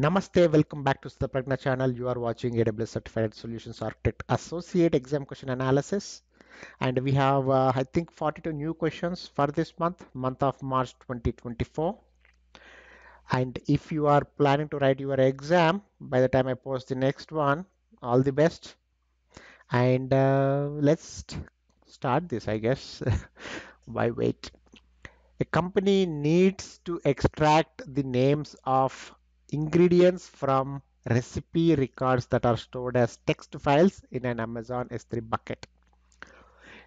Namaste, welcome back to the Pragna channel. You are watching AWS Certified Solutions Architect Associate Exam Question Analysis. And we have, uh, I think, 42 new questions for this month, month of March 2024. And if you are planning to write your exam by the time I post the next one, all the best. And uh, let's start this, I guess. Why wait? A company needs to extract the names of ingredients from recipe records that are stored as text files in an Amazon S3 bucket.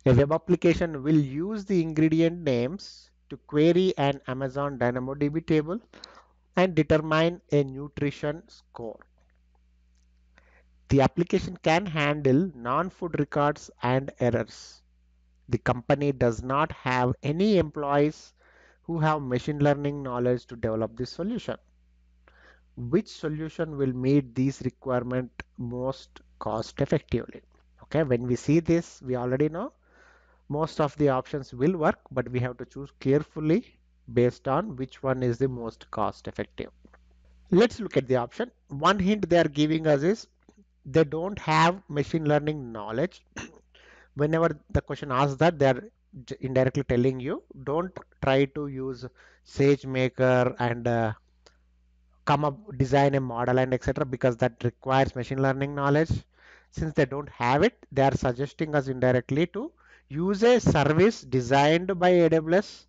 A web application will use the ingredient names to query an Amazon DynamoDB table and determine a nutrition score. The application can handle non-food records and errors. The company does not have any employees who have machine learning knowledge to develop this solution. Which solution will meet these requirement most cost effectively? Okay, when we see this, we already know most of the options will work, but we have to choose carefully based on which one is the most cost effective. Let's look at the option. One hint they are giving us is they don't have machine learning knowledge. Whenever the question asks that, they are indirectly telling you don't try to use SageMaker and uh, come up design a model and etc because that requires machine learning knowledge. Since they don't have it they are suggesting us indirectly to use a service designed by AWS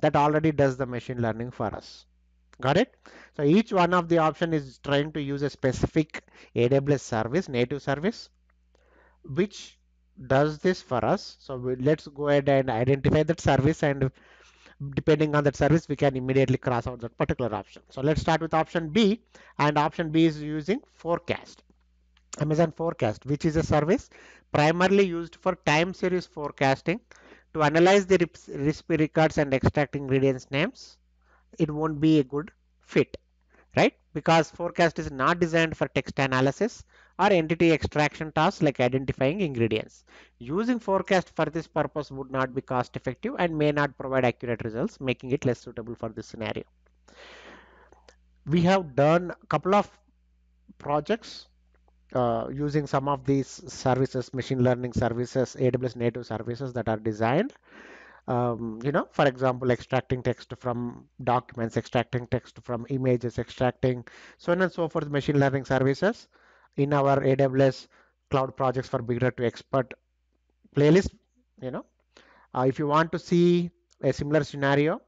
that already does the machine learning for us. Got it? So each one of the option is trying to use a specific AWS service native service which does this for us. So we, let's go ahead and identify that service and depending on that service, we can immediately cross out that particular option. So let's start with option B and option B is using forecast. Amazon forecast, which is a service primarily used for time series forecasting to analyze the recipe records and extract ingredients names. It won't be a good fit, right? Because forecast is not designed for text analysis or entity extraction tasks like identifying ingredients. Using forecast for this purpose would not be cost effective and may not provide accurate results, making it less suitable for this scenario. We have done a couple of projects uh, using some of these services, machine learning services, AWS native services that are designed. Um, you know, for example, extracting text from documents, extracting text from images, extracting so on and so forth, machine learning services in our AWS cloud projects for beginner to expert playlist. You know, uh, if you want to see a similar scenario,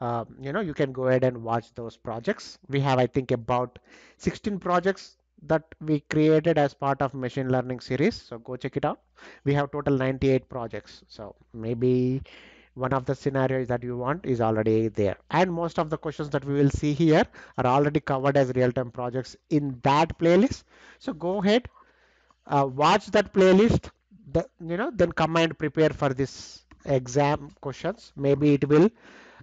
uh, you know, you can go ahead and watch those projects. We have, I think, about 16 projects that we created as part of machine learning series. So go check it out. We have total 98 projects. So maybe one of the scenarios that you want is already there. And most of the questions that we will see here are already covered as real-time projects in that playlist. So go ahead, uh, watch that playlist, the, you know, then come and prepare for this exam questions. Maybe it will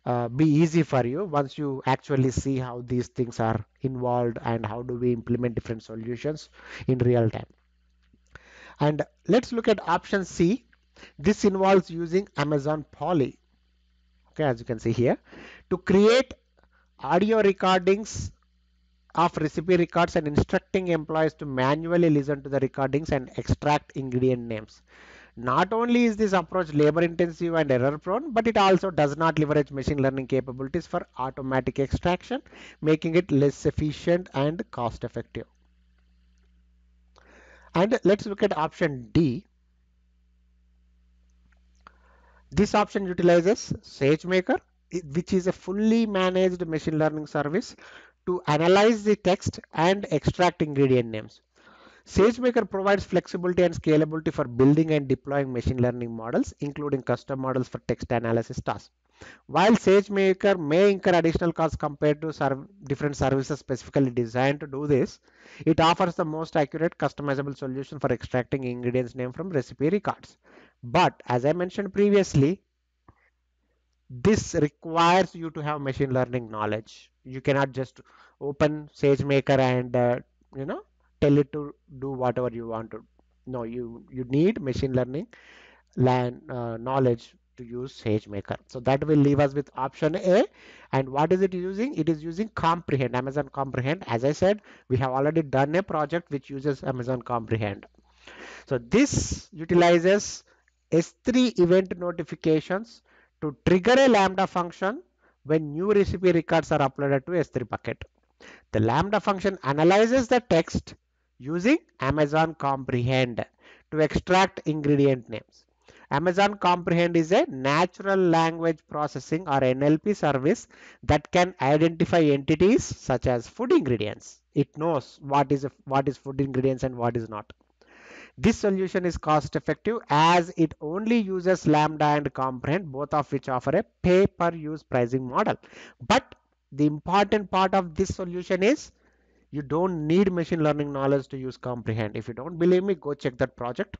uh, be easy for you once you actually see how these things are involved and how do we implement different solutions in real time. And let's look at option C, this involves using Amazon Polly. Okay, as you can see here, to create audio recordings of recipe records and instructing employees to manually listen to the recordings and extract ingredient names. Not only is this approach labor intensive and error prone, but it also does not leverage machine learning capabilities for automatic extraction, making it less efficient and cost effective. And let's look at option D, this option utilizes SageMaker, which is a fully managed machine learning service to analyze the text and extract ingredient names. SageMaker provides flexibility and scalability for building and deploying machine learning models, including custom models for text analysis tasks. While SageMaker may incur additional costs compared to serv different services specifically designed to do this, it offers the most accurate customizable solution for extracting ingredients name from recipe records. But as I mentioned previously, this requires you to have machine learning knowledge. You cannot just open SageMaker and uh, you know tell it to do whatever you want to. No, you you need machine learning land uh, knowledge to use SageMaker. So that will leave us with option A. And what is it using? It is using Comprehend, Amazon Comprehend. As I said, we have already done a project which uses Amazon Comprehend. So this utilizes S3 event notifications to trigger a Lambda function when new recipe records are uploaded to S3 bucket. The Lambda function analyzes the text using Amazon Comprehend to extract ingredient names. Amazon Comprehend is a natural language processing or NLP service that can identify entities such as food ingredients. It knows what is what is food ingredients and what is not. This solution is cost effective as it only uses Lambda and Comprehend, both of which offer a pay per use pricing model. But the important part of this solution is you don't need machine learning knowledge to use Comprehend. If you don't believe me, go check that project.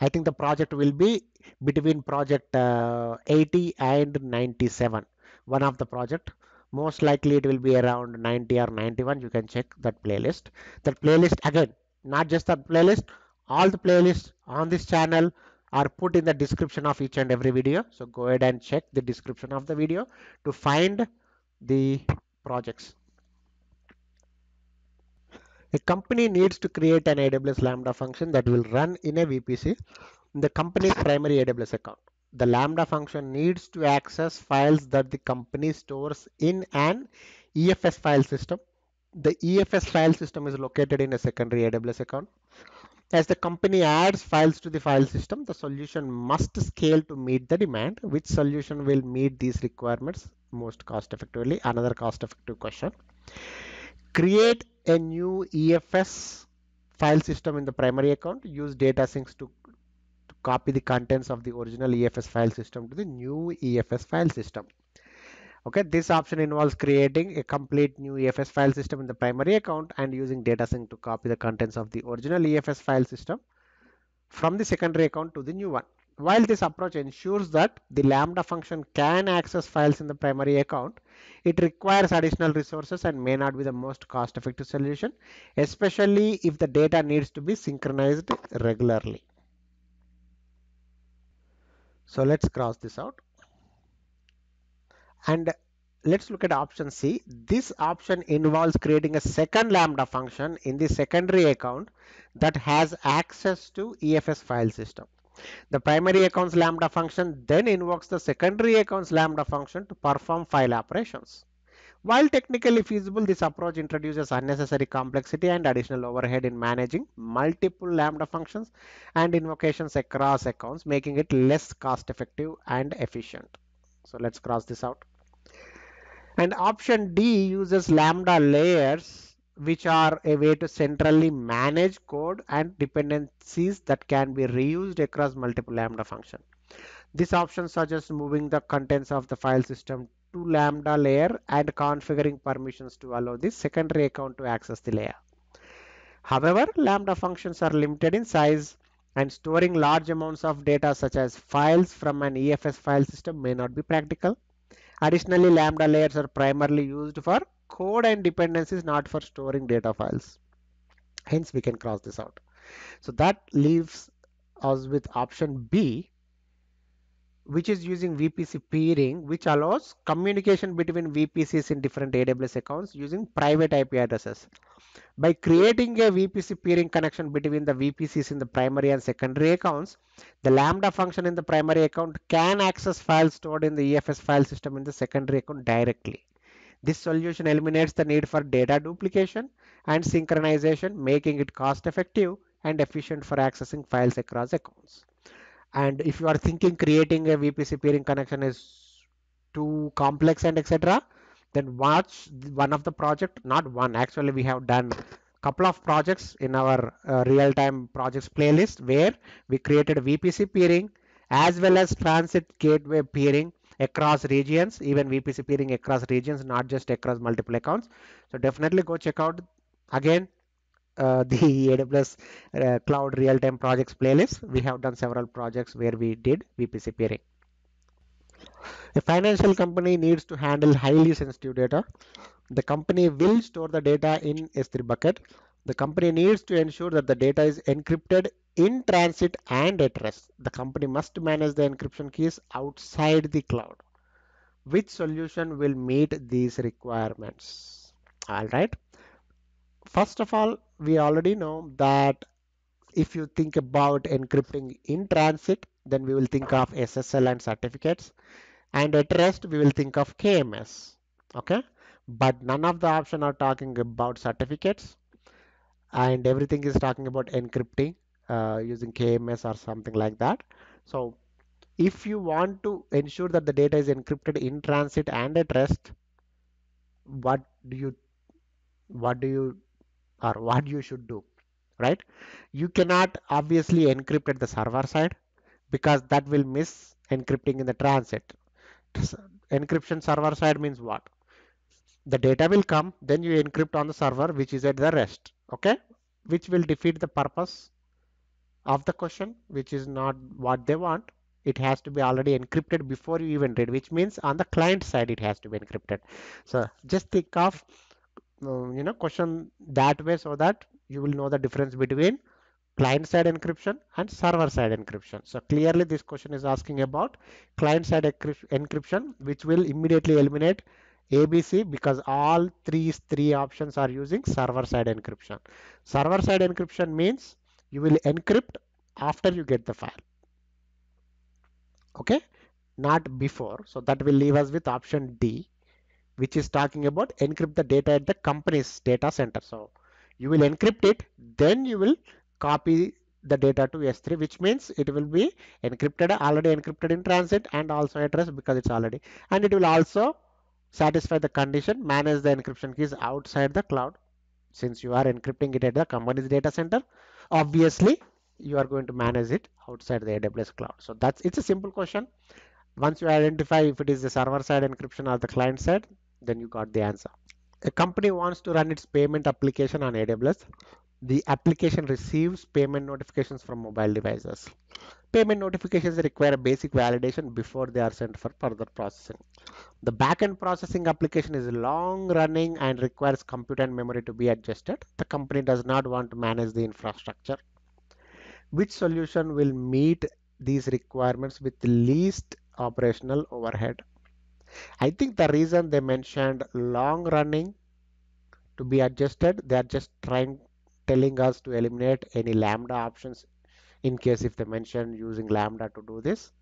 I think the project will be between project uh, 80 and 97 one of the project. Most likely it will be around 90 or 91 you can check that playlist. That playlist again not just that playlist. All the playlists on this channel are put in the description of each and every video. So go ahead and check the description of the video to find the projects a company needs to create an AWS Lambda function that will run in a VPC in the company's primary AWS account. The Lambda function needs to access files that the company stores in an EFS file system. The EFS file system is located in a secondary AWS account. As the company adds files to the file system, the solution must scale to meet the demand. Which solution will meet these requirements most cost effectively? Another cost effective question create a new EFS file system in the primary account, use data sinks to, to copy the contents of the original EFS file system to the new EFS file system. Okay, this option involves creating a complete new EFS file system in the primary account and using data sync to copy the contents of the original EFS file system from the secondary account to the new one. While this approach ensures that the Lambda function can access files in the primary account, it requires additional resources and may not be the most cost effective solution, especially if the data needs to be synchronized regularly. So let's cross this out. And let's look at option C. This option involves creating a second Lambda function in the secondary account that has access to EFS file system. The primary accounts lambda function then invokes the secondary accounts lambda function to perform file operations. While technically feasible, this approach introduces unnecessary complexity and additional overhead in managing multiple lambda functions and invocations across accounts, making it less cost effective and efficient. So let's cross this out. And option D uses lambda layers which are a way to centrally manage code and dependencies that can be reused across multiple Lambda function. This option suggests moving the contents of the file system to Lambda layer and configuring permissions to allow the secondary account to access the layer. However, Lambda functions are limited in size and storing large amounts of data such as files from an EFS file system may not be practical. Additionally, Lambda layers are primarily used for code and dependencies not for storing data files. Hence, we can cross this out. So that leaves us with option B, which is using VPC peering, which allows communication between VPCs in different AWS accounts using private IP addresses. By creating a VPC peering connection between the VPCs in the primary and secondary accounts, the Lambda function in the primary account can access files stored in the EFS file system in the secondary account directly. This solution eliminates the need for data duplication and synchronization, making it cost effective and efficient for accessing files across accounts. And if you are thinking creating a VPC peering connection is too complex and etc., then watch one of the project, not one, actually we have done a couple of projects in our uh, real-time projects playlist where we created VPC peering as well as transit gateway peering across regions, even VPC peering across regions, not just across multiple accounts. So definitely go check out again uh, the AWS uh, Cloud Real-Time Projects playlist. We have done several projects where we did VPC peering. A financial company needs to handle highly sensitive data. The company will store the data in S3 bucket. The company needs to ensure that the data is encrypted in transit and at rest. The company must manage the encryption keys outside the cloud. Which solution will meet these requirements? All right. First of all, we already know that if you think about encrypting in transit, then we will think of SSL and certificates. And at rest, we will think of KMS. Okay. But none of the options are talking about certificates and everything is talking about encrypting uh, using KMS or something like that. So if you want to ensure that the data is encrypted in transit and at rest, what do you what do you or what you should do, right? You cannot obviously encrypt at the server side because that will miss encrypting in the transit. Encryption server side means what? The data will come, then you encrypt on the server, which is at the rest, okay? Which will defeat the purpose of the question, which is not what they want. It has to be already encrypted before you even read, which means on the client side it has to be encrypted. So just think of uh, you know question that way so that you will know the difference between client side encryption and server side encryption. So clearly this question is asking about client side encryption, which will immediately eliminate ABC because all three three options are using server side encryption. Server side encryption means you will encrypt after you get the file. Okay? Not before. So that will leave us with option D which is talking about encrypt the data at the company's data center. So you will encrypt it then you will copy the data to S3 which means it will be encrypted already encrypted in transit and also at rest because it's already. And it will also satisfy the condition manage the encryption keys outside the cloud since you are encrypting it at the company's data center obviously you are going to manage it outside the AWS cloud. So that's it's a simple question. Once you identify if it is the server side encryption or the client side, then you got the answer. A company wants to run its payment application on AWS. The application receives payment notifications from mobile devices. Payment notifications require basic validation before they are sent for further processing. The backend processing application is long running and requires compute and memory to be adjusted. The company does not want to manage the infrastructure which solution will meet these requirements with least operational overhead? I think the reason they mentioned long running to be adjusted, they are just trying telling us to eliminate any lambda options in case if they mention using lambda to do this.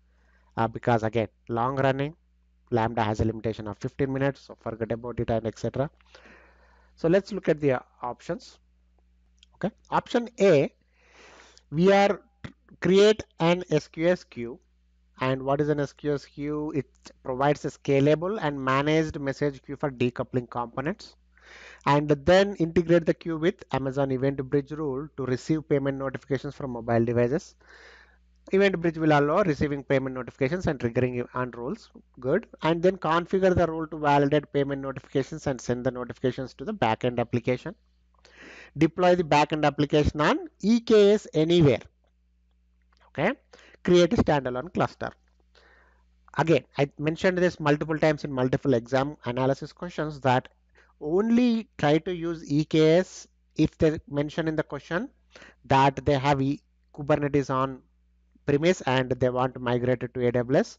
Uh, because again long running lambda has a limitation of 15 minutes so forget about it and etc so let's look at the uh, options. Okay. Option a we are create an SQS queue and what is an SQS queue? It provides a scalable and managed message queue for decoupling components and then integrate the queue with Amazon Event Bridge rule to receive payment notifications from mobile devices. Event Bridge will allow receiving payment notifications and triggering on rules. Good. And then configure the rule to validate payment notifications and send the notifications to the backend application deploy the backend application on EKS anywhere. Okay, create a standalone cluster. Again, I mentioned this multiple times in multiple exam analysis questions that only try to use EKS if they mention in the question that they have e Kubernetes on premise and they want to migrate it to AWS.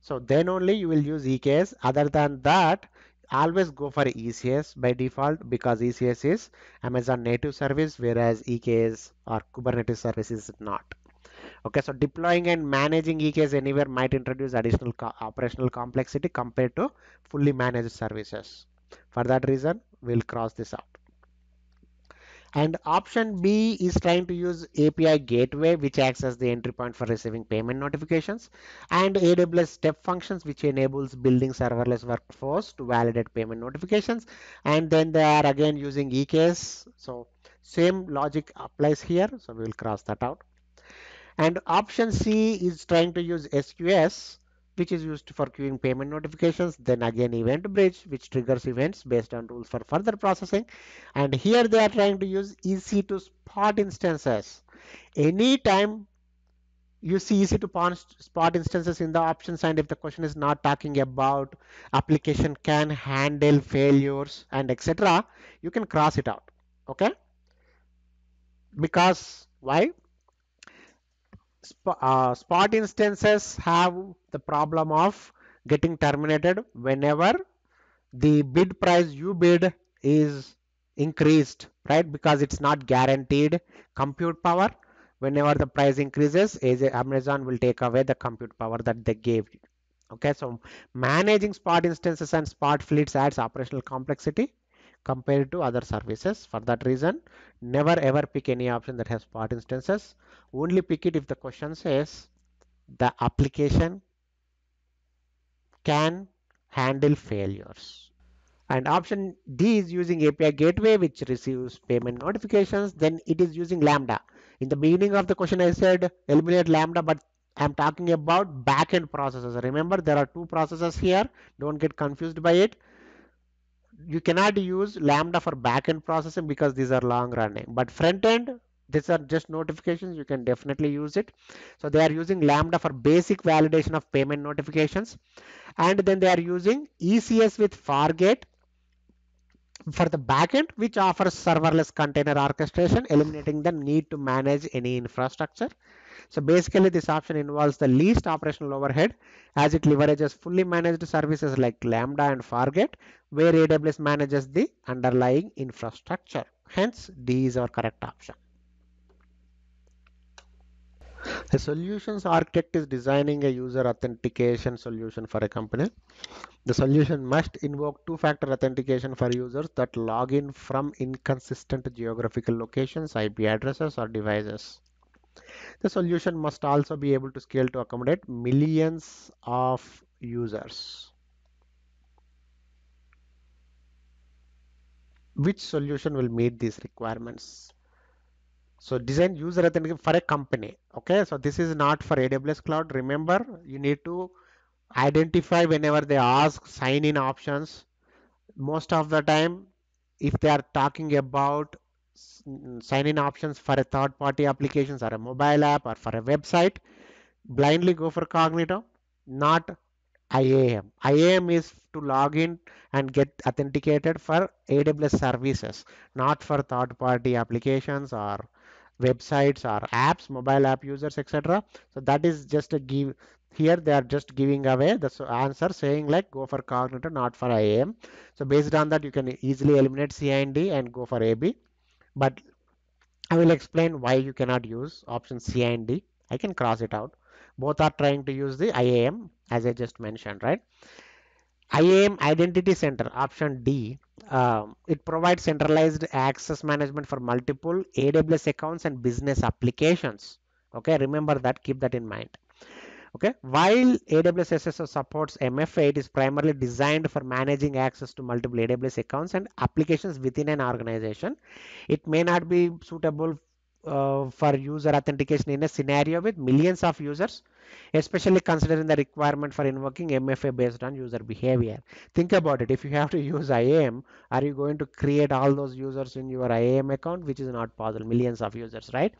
So then only you will use EKS. Other than that, always go for ECS by default because ECS is Amazon native service whereas EKS or Kubernetes service is not. Okay, so deploying and managing EKS anywhere might introduce additional co operational complexity compared to fully managed services. For that reason, we'll cross this out. And option B is trying to use API gateway, which acts as the entry point for receiving payment notifications and AWS step functions, which enables building serverless workflows to validate payment notifications. And then they are again using EKS. So same logic applies here. So we will cross that out. And option C is trying to use SQS which is used for queuing payment notifications. Then again event bridge, which triggers events based on rules for further processing. And here they are trying to use EC2 spot instances. Anytime you see EC2 spot instances in the options and if the question is not talking about application can handle failures and etc you can cross it out okay because why Sp uh, spot instances have the problem of getting terminated whenever the bid price you bid is increased, right? Because it's not guaranteed compute power. Whenever the price increases, Amazon will take away the compute power that they gave. Okay, so managing spot instances and spot fleets adds operational complexity compared to other services. For that reason, never ever pick any option that has spot instances. Only pick it if the question says the application can handle failures. And option D is using API gateway which receives payment notifications. Then it is using Lambda. In the beginning of the question I said eliminate Lambda but I'm talking about backend processes. Remember there are two processes here. Don't get confused by it. You cannot use Lambda for backend processing because these are long running. But front end, these are just notifications. You can definitely use it. So they are using Lambda for basic validation of payment notifications. And then they are using ECS with Fargate for the backend, which offers serverless container orchestration, eliminating the need to manage any infrastructure. So basically this option involves the least operational overhead as it leverages fully managed services like Lambda and Fargate where AWS manages the underlying infrastructure. Hence D is our correct option. The solutions architect is designing a user authentication solution for a company. The solution must invoke two-factor authentication for users that log in from inconsistent geographical locations, IP addresses, or devices. The solution must also be able to scale to accommodate millions of users. Which solution will meet these requirements? So design user authentication for a company. Okay, so this is not for AWS cloud. Remember, you need to identify whenever they ask sign in options. Most of the time, if they are talking about sign in options for a third party applications or a mobile app or for a website, blindly go for Cognito, not IAM. IAM is to log in and get authenticated for AWS services, not for third party applications or websites or apps, mobile app users, etc. So that is just a give. Here they are just giving away the answer saying like go for Cognito, not for IAM. So based on that, you can easily eliminate CIND and go for AB. But I will explain why you cannot use option C and D. I can cross it out. Both are trying to use the IAM as I just mentioned, right? IAM Identity Center, option D, um, it provides centralized access management for multiple AWS accounts and business applications. Okay, remember that, keep that in mind. Okay, while AWS SSO supports MFA, it is primarily designed for managing access to multiple AWS accounts and applications within an organization. It may not be suitable uh, for user authentication in a scenario with millions of users, especially considering the requirement for invoking MFA based on user behavior. Think about it. If you have to use IAM, are you going to create all those users in your IAM account, which is not possible, millions of users, right?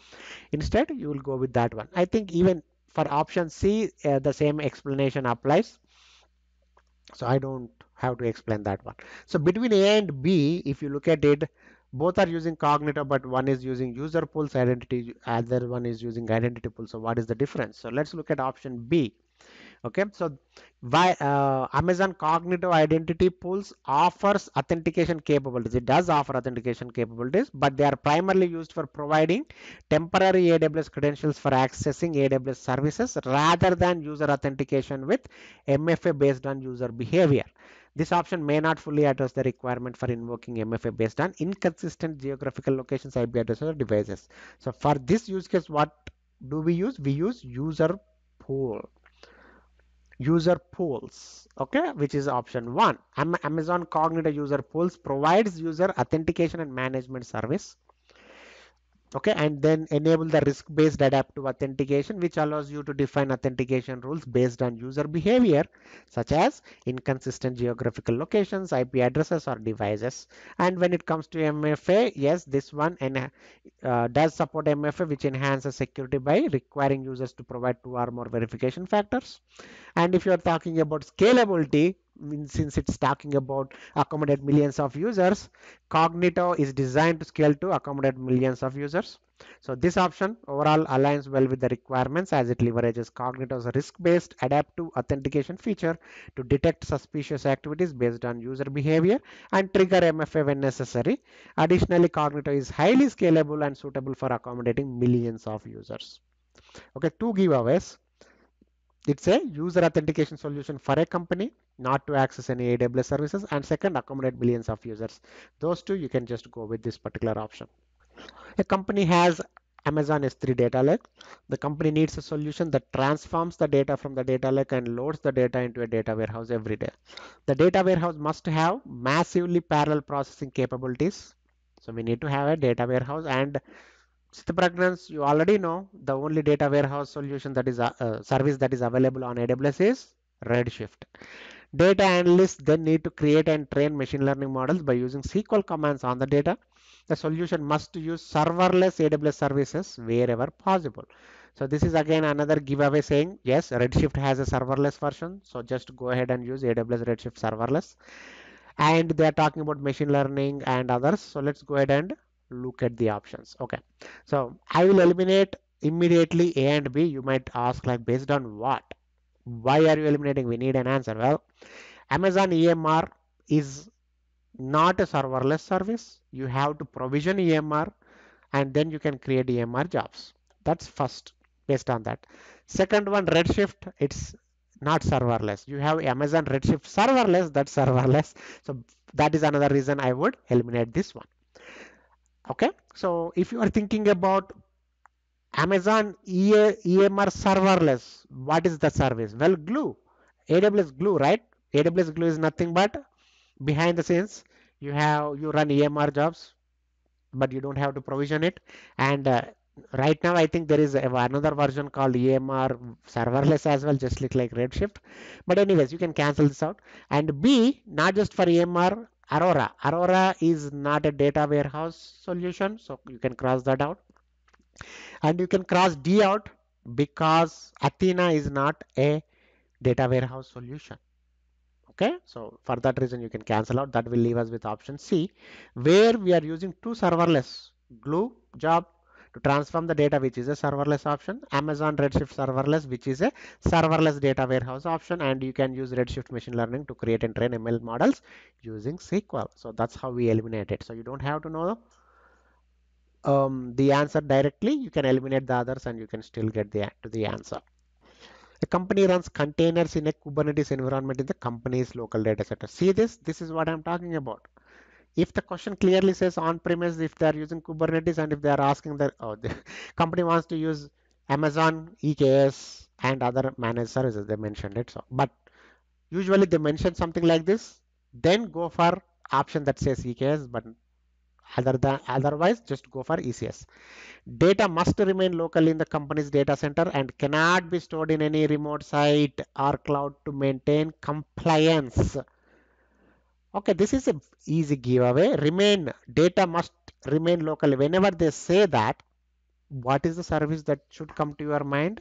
Instead, you will go with that one. I think even for option C, uh, the same explanation applies. So I don't have to explain that one. So between A and B, if you look at it, both are using Cognito, but one is using user pools identity, other one is using identity pool. So what is the difference? So let's look at option B okay so why uh, amazon cognito identity pools offers authentication capabilities it does offer authentication capabilities but they are primarily used for providing temporary aws credentials for accessing aws services rather than user authentication with mfa based on user behavior this option may not fully address the requirement for invoking MFA based on inconsistent geographical locations, IP addresses, or devices. So for this use case, what do we use? We use user pool user pools okay which is option one. Amazon cognito user pools provides user authentication and management service okay and then enable the risk-based adaptive authentication which allows you to define authentication rules based on user behavior such as inconsistent geographical locations ip addresses or devices. And when it comes to mfa yes this one and uh, does support mfa which enhances security by requiring users to provide two or more verification factors. And if you are talking about scalability since it's talking about accommodate millions of users, Cognito is designed to scale to accommodate millions of users. So this option overall aligns well with the requirements as it leverages Cognito's risk-based adaptive authentication feature to detect suspicious activities based on user behavior and trigger MFA when necessary. Additionally, Cognito is highly scalable and suitable for accommodating millions of users. Okay, two giveaways. It's a user authentication solution for a company not to access any AWS services and second accommodate billions of users. Those two you can just go with this particular option. A company has Amazon S3 data lake. The company needs a solution that transforms the data from the data lake and loads the data into a data warehouse every day. The data warehouse must have massively parallel processing capabilities. So we need to have a data warehouse and Stithpragnans, you already know the only data warehouse solution that is a uh, service that is available on AWS is Redshift. Data analysts then need to create and train machine learning models by using SQL commands on the data the solution must use serverless AWS services wherever possible. So this is again another giveaway saying, yes, Redshift has a serverless version. So just go ahead and use AWS Redshift serverless. And they're talking about machine learning and others. So let's go ahead and look at the options. Okay. So I will eliminate immediately A and B. You might ask like based on what? Why are you eliminating? We need an answer. Well, Amazon EMR is not a serverless service. You have to provision EMR and then you can create EMR jobs. That's first based on that. Second one, Redshift, it's not serverless. You have Amazon Redshift serverless, that's serverless. So that is another reason I would eliminate this one. Okay, so if you are thinking about Amazon EMR serverless, what is the service? Well, Glue, AWS Glue, right? AWS Glue is nothing but behind the scenes. You have you run EMR jobs but you don't have to provision it. And uh, right now I think there is another version called EMR serverless as well just like Redshift. But anyways you can cancel this out. And B not just for EMR Aurora. Aurora is not a data warehouse solution so you can cross that out. And you can cross D out because Athena is not a data warehouse solution. Okay? So for that reason you can cancel out. That will leave us with option C where we are using two serverless. Glue job to transform the data which is a serverless option Amazon Redshift serverless which is a serverless data warehouse option and you can use Redshift machine learning to create and train ML models using SQL so that's how we eliminate it so you don't have to know um, the answer directly you can eliminate the others and you can still get the to the answer a company runs containers in a Kubernetes environment in the company's local data center. See this? This is what I'm talking about. If the question clearly says on-premise, if they are using Kubernetes and if they are asking that oh, the company wants to use Amazon, EKS and other managed services, they mentioned it. So, but usually they mention something like this, then go for option that says EKS, but other than otherwise just go for ECS. Data must remain locally in the company's data center and cannot be stored in any remote site or cloud to maintain compliance. Okay, this is an easy giveaway. Remain data must remain locally. Whenever they say that, what is the service that should come to your mind?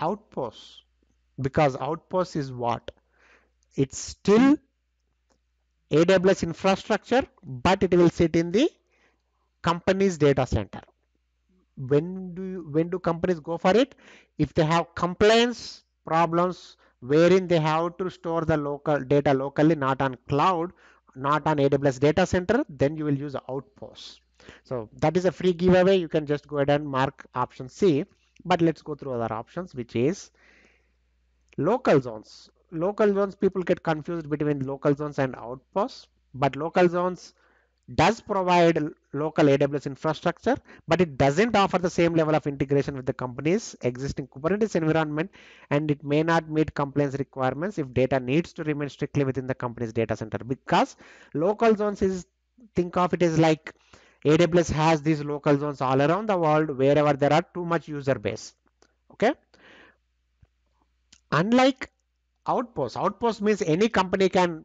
Outpost. Because Outpost is what? It's still AWS infrastructure, but it will sit in the company's data center. When do you, when do companies go for it? If they have compliance problems wherein they have to store the local data locally, not on cloud, not on AWS data center, then you will use Outpost. So that is a free giveaway. You can just go ahead and mark option C. But let's go through other options, which is local zones local zones people get confused between local zones and outposts but local zones does provide local AWS infrastructure, but it doesn't offer the same level of integration with the company's existing Kubernetes environment, and it may not meet compliance requirements if data needs to remain strictly within the company's data center. Because local zones is, think of it as like AWS has these local zones all around the world wherever there are too much user base. Okay. Unlike outpost. Outpost means any company can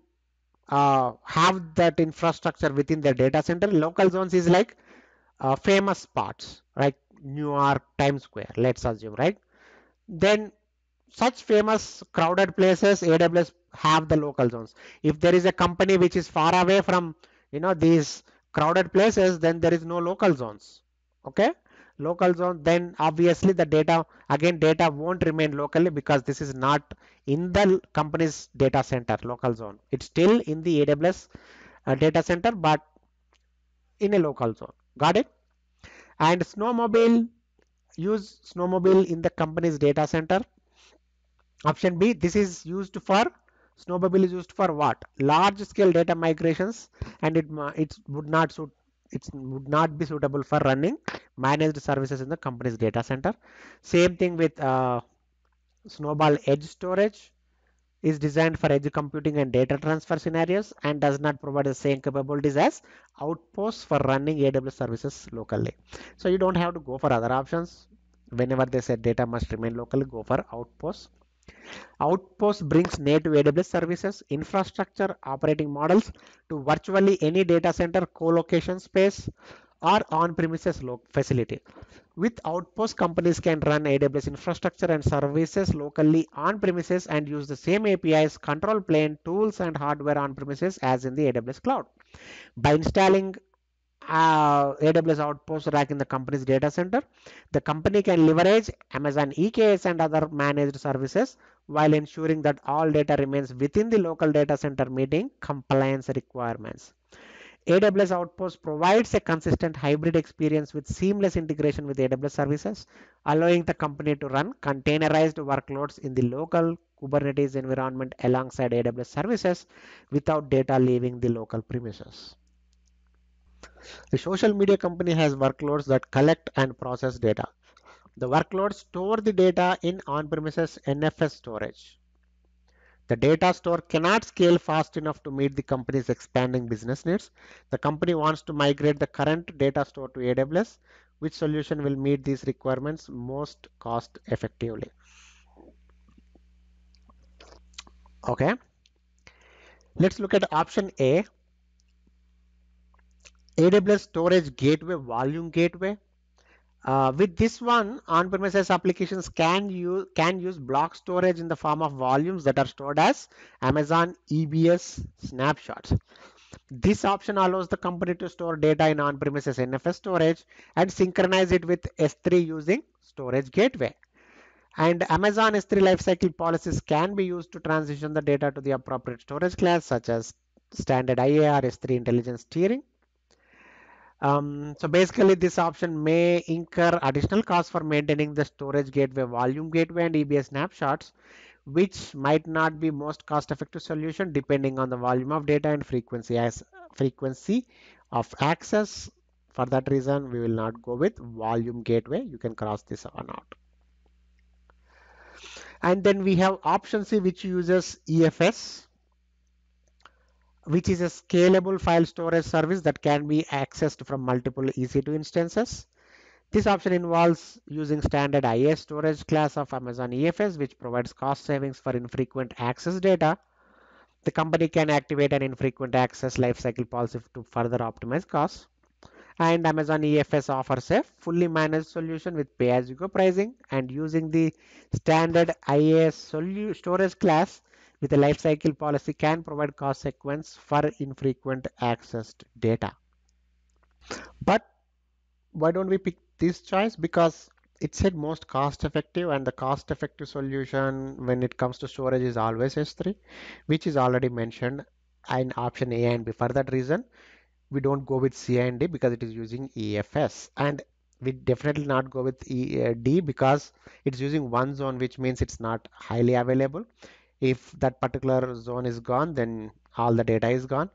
uh, have that infrastructure within their data center. Local zones is like uh, famous spots, like New York, Times Square, let's assume, right? Then such famous crowded places, AWS have the local zones. If there is a company which is far away from, you know, these crowded places, then there is no local zones. Okay. Local zone, then obviously the data, again, data won't remain locally because this is not in the company's data center, local zone. It's still in the AWS uh, data center, but in a local zone. Got it? And snowmobile, use snowmobile in the company's data center. Option B, this is used for snowmobile is used for what? Large scale data migrations and it, it would not suit it would not be suitable for running managed services in the company's data center. Same thing with uh, Snowball Edge Storage is designed for edge computing and data transfer scenarios and does not provide the same capabilities as Outposts for running AWS services locally. So you don't have to go for other options. Whenever they say data must remain locally, go for Outposts. Outpost brings native AWS services, infrastructure, operating models to virtually any data center, co-location space, or on-premises facility. With Outpost, companies can run AWS infrastructure and services locally on premises and use the same APIs, control plane, tools, and hardware on premises as in the AWS cloud. By installing uh, AWS Outpost rack in the company's data center, the company can leverage Amazon EKS and other managed services while ensuring that all data remains within the local data center meeting compliance requirements. AWS Outpost provides a consistent hybrid experience with seamless integration with AWS services, allowing the company to run containerized workloads in the local Kubernetes environment alongside AWS services without data leaving the local premises. The social media company has workloads that collect and process data. The workloads store the data in on-premises NFS storage. The data store cannot scale fast enough to meet the company's expanding business needs. The company wants to migrate the current data store to AWS. Which solution will meet these requirements most cost effectively? Okay. Let's look at option A. AWS Storage Gateway Volume Gateway. Uh, with this one, on-premises applications can use can use block storage in the form of volumes that are stored as Amazon EBS snapshots. This option allows the company to store data in on-premises NFS storage and synchronize it with S3 using Storage Gateway. And Amazon S3 lifecycle policies can be used to transition the data to the appropriate storage class, such as standard IAR S3 intelligent tiering um, so basically this option may incur additional costs for maintaining the storage gateway, volume gateway and EBS snapshots, which might not be most cost effective solution depending on the volume of data and frequency as frequency of access. For that reason, we will not go with volume gateway. You can cross this one out. And then we have option C, which uses EFS which is a scalable file storage service that can be accessed from multiple EC2 instances. This option involves using standard IaaS storage class of Amazon EFS, which provides cost savings for infrequent access data. The company can activate an infrequent access lifecycle policy to further optimize costs. And Amazon EFS offers a fully managed solution with pay-as-you-go pricing and using the standard IaaS storage class with a lifecycle policy can provide cost sequence for infrequent accessed data. But why don't we pick this choice? Because it said most cost effective and the cost effective solution when it comes to storage is always S3, which is already mentioned in option A and B. For that reason, we don't go with C and D because it is using EFS. And we definitely not go with e, uh, D because it's using one zone, which means it's not highly available if that particular zone is gone then all the data is gone.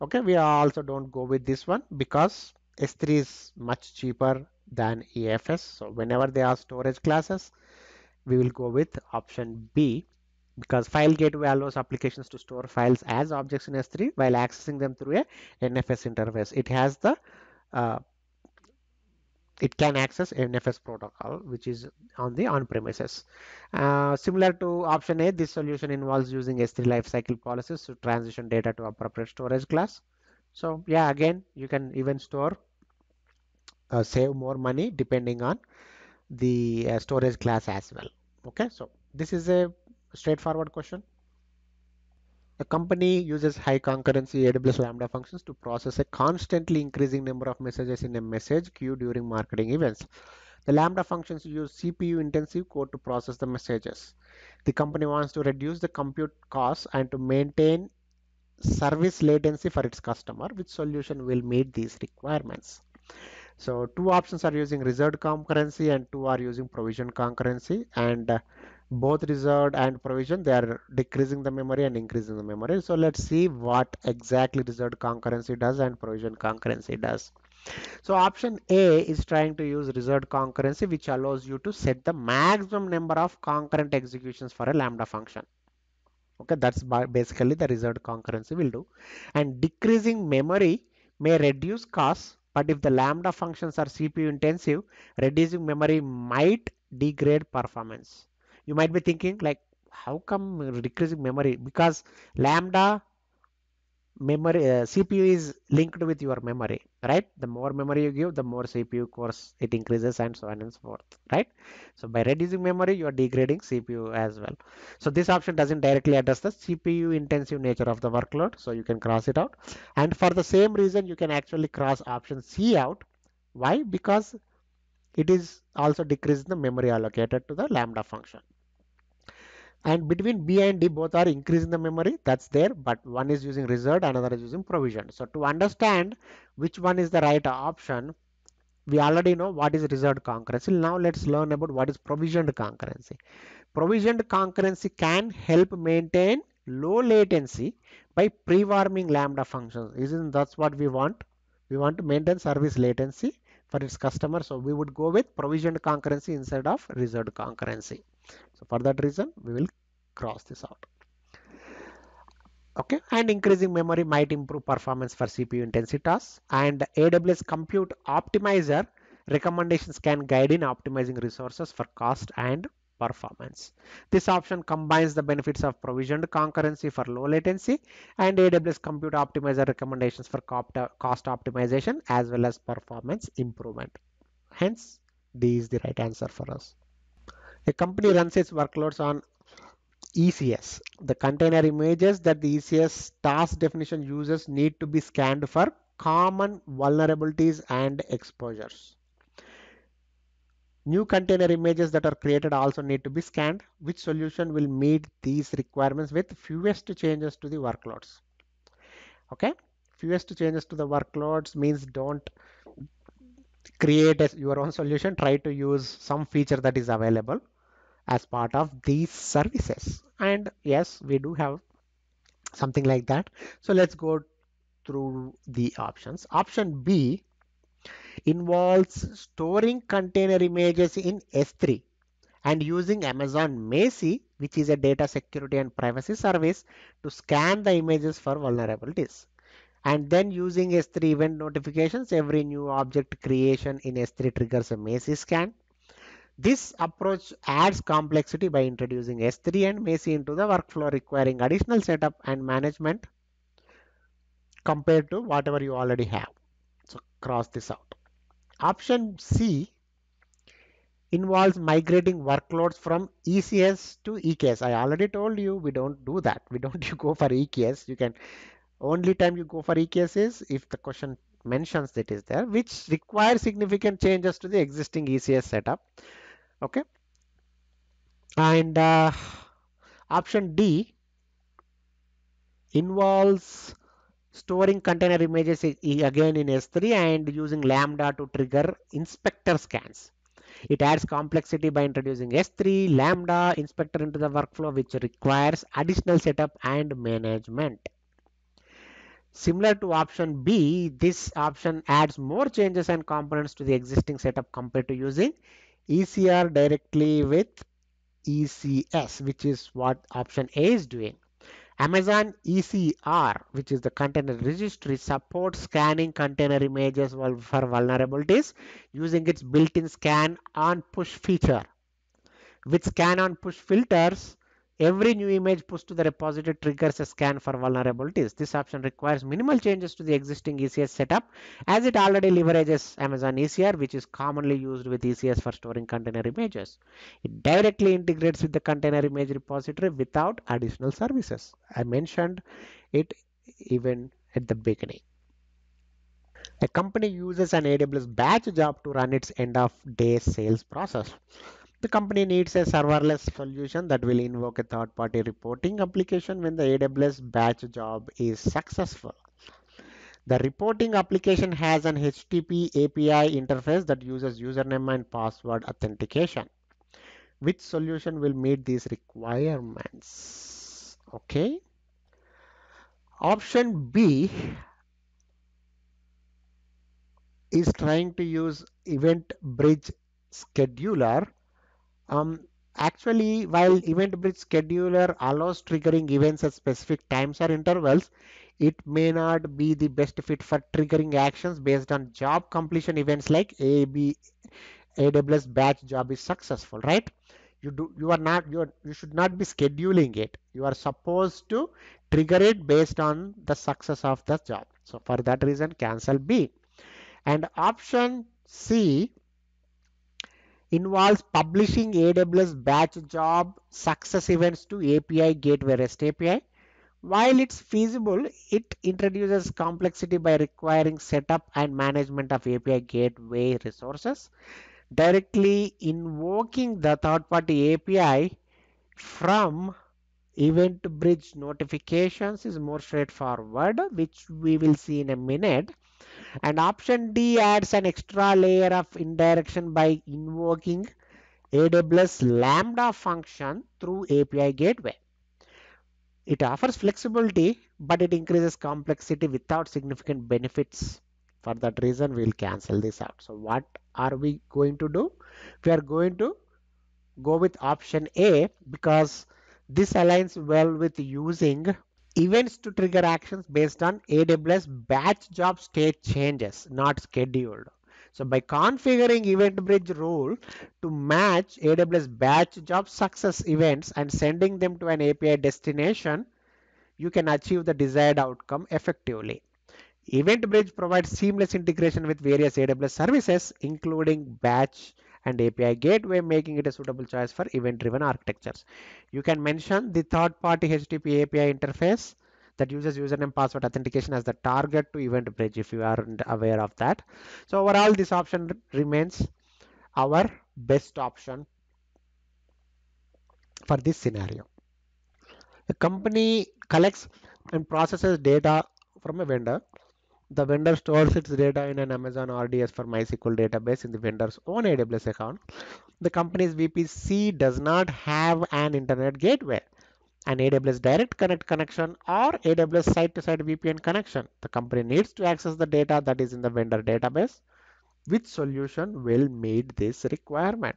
Okay we also don't go with this one because s3 is much cheaper than efs so whenever they are storage classes we will go with option b because file gateway allows applications to store files as objects in s3 while accessing them through a nfs interface. It has the uh, it can access NFS protocol, which is on the on-premises. Uh, similar to option A, this solution involves using S3 lifecycle policies to transition data to appropriate storage class. So yeah, again, you can even store, uh, save more money depending on the uh, storage class as well. Okay, so this is a straightforward question. A company uses high concurrency AWS Lambda functions to process a constantly increasing number of messages in a message queue during marketing events. The Lambda functions use CPU intensive code to process the messages. The company wants to reduce the compute costs and to maintain service latency for its customer. Which solution will meet these requirements? So two options are using reserved concurrency and two are using provisioned concurrency and uh, both reserved and provision they are decreasing the memory and increasing the memory. So let's see what exactly reserved concurrency does and provision concurrency does. So option a is trying to use reserved concurrency which allows you to set the maximum number of concurrent executions for a lambda function. Okay that's basically the reserved concurrency will do. And decreasing memory may reduce costs but if the lambda functions are cpu intensive reducing memory might degrade performance you might be thinking like how come decreasing memory? Because lambda memory uh, cpu is linked with your memory right? The more memory you give the more cpu cores it increases and so on and so forth right? So by reducing memory you are degrading cpu as well. So this option doesn't directly address the cpu intensive nature of the workload so you can cross it out. And for the same reason you can actually cross option c out. Why? Because it is also decreasing the memory allocated to the lambda function and between B and D both are increasing the memory that's there but one is using reserved another is using provision. So to understand which one is the right option we already know what is reserved concurrency. Now let's learn about what is provisioned concurrency. Provisioned concurrency can help maintain low latency by pre-warming lambda functions. Isn't that's what we want? We want to maintain service latency for its customer so we would go with provisioned concurrency instead of reserved concurrency so for that reason, we will cross this out. Okay, and increasing memory might improve performance for CPU intensive tasks. And AWS Compute Optimizer recommendations can guide in optimizing resources for cost and performance. This option combines the benefits of provisioned concurrency for low latency and AWS Compute Optimizer recommendations for cost optimization as well as performance improvement. Hence, D is the right answer for us. A company runs its workloads on ECS. The container images that the ECS task definition uses need to be scanned for common vulnerabilities and exposures. New container images that are created also need to be scanned. Which solution will meet these requirements with fewest changes to the workloads? Okay, fewest changes to the workloads means don't create a, your own solution. Try to use some feature that is available as part of these services and yes we do have something like that so let's go through the options option b involves storing container images in s3 and using amazon macie which is a data security and privacy service to scan the images for vulnerabilities and then using s3 event notifications every new object creation in s3 triggers a macie scan this approach adds complexity by introducing S3 and Macie into the workflow requiring additional setup and management compared to whatever you already have. So cross this out. Option C involves migrating workloads from ECS to EKS. I already told you we don't do that. We don't you go for EKS. You can only time you go for EKS is if the question mentions that is there, which requires significant changes to the existing ECS setup okay and uh, option D involves storing container images again in S3 and using Lambda to trigger inspector scans. It adds complexity by introducing S3, Lambda, inspector into the workflow which requires additional setup and management. Similar to option B, this option adds more changes and components to the existing setup compared to using ECR directly with ECS, which is what option A is doing. Amazon ECR, which is the container registry, supports scanning container images for vulnerabilities using its built-in scan on push feature. With scan on push filters, Every new image pushed to the repository triggers a scan for vulnerabilities. This option requires minimal changes to the existing ECS setup as it already leverages Amazon ECR, which is commonly used with ECS for storing container images. It directly integrates with the container image repository without additional services. I mentioned it even at the beginning. A company uses an AWS batch job to run its end of day sales process. The company needs a serverless solution that will invoke a third-party reporting application when the AWS batch job is successful. The reporting application has an HTTP API interface that uses username and password authentication. Which solution will meet these requirements? Okay. Option B is trying to use Event Bridge scheduler um, actually, while Event Bridge Scheduler allows triggering events at specific times or intervals, it may not be the best fit for triggering actions based on job completion events like AB, AWS batch job is successful, right? You do you are not you are, you should not be scheduling it. You are supposed to trigger it based on the success of the job. So for that reason, cancel B. And option C involves publishing AWS batch job success events to API gateway REST API. While it's feasible, it introduces complexity by requiring setup and management of API gateway resources. Directly invoking the third-party API from event bridge notifications is more straightforward, which we will see in a minute. And option D adds an extra layer of indirection by invoking AWS Lambda function through API gateway. It offers flexibility, but it increases complexity without significant benefits. For that reason, we'll cancel this out. So what are we going to do? We are going to go with option A because this aligns well with using events to trigger actions based on AWS batch job state changes, not scheduled. So by configuring event bridge rule to match AWS batch job success events and sending them to an API destination, you can achieve the desired outcome effectively. Event Bridge provides seamless integration with various AWS services, including batch and API gateway, making it a suitable choice for event-driven architectures. You can mention the third-party HTTP API interface that uses username password authentication as the target to event bridge if you aren't aware of that. So overall, this option remains our best option for this scenario. The company collects and processes data from a vendor the vendor stores its data in an Amazon RDS for MySQL database in the vendor's own AWS account. The company's VPC does not have an internet gateway, an AWS Direct Connect connection, or AWS site-to-site VPN connection. The company needs to access the data that is in the vendor database. Which solution will meet this requirement?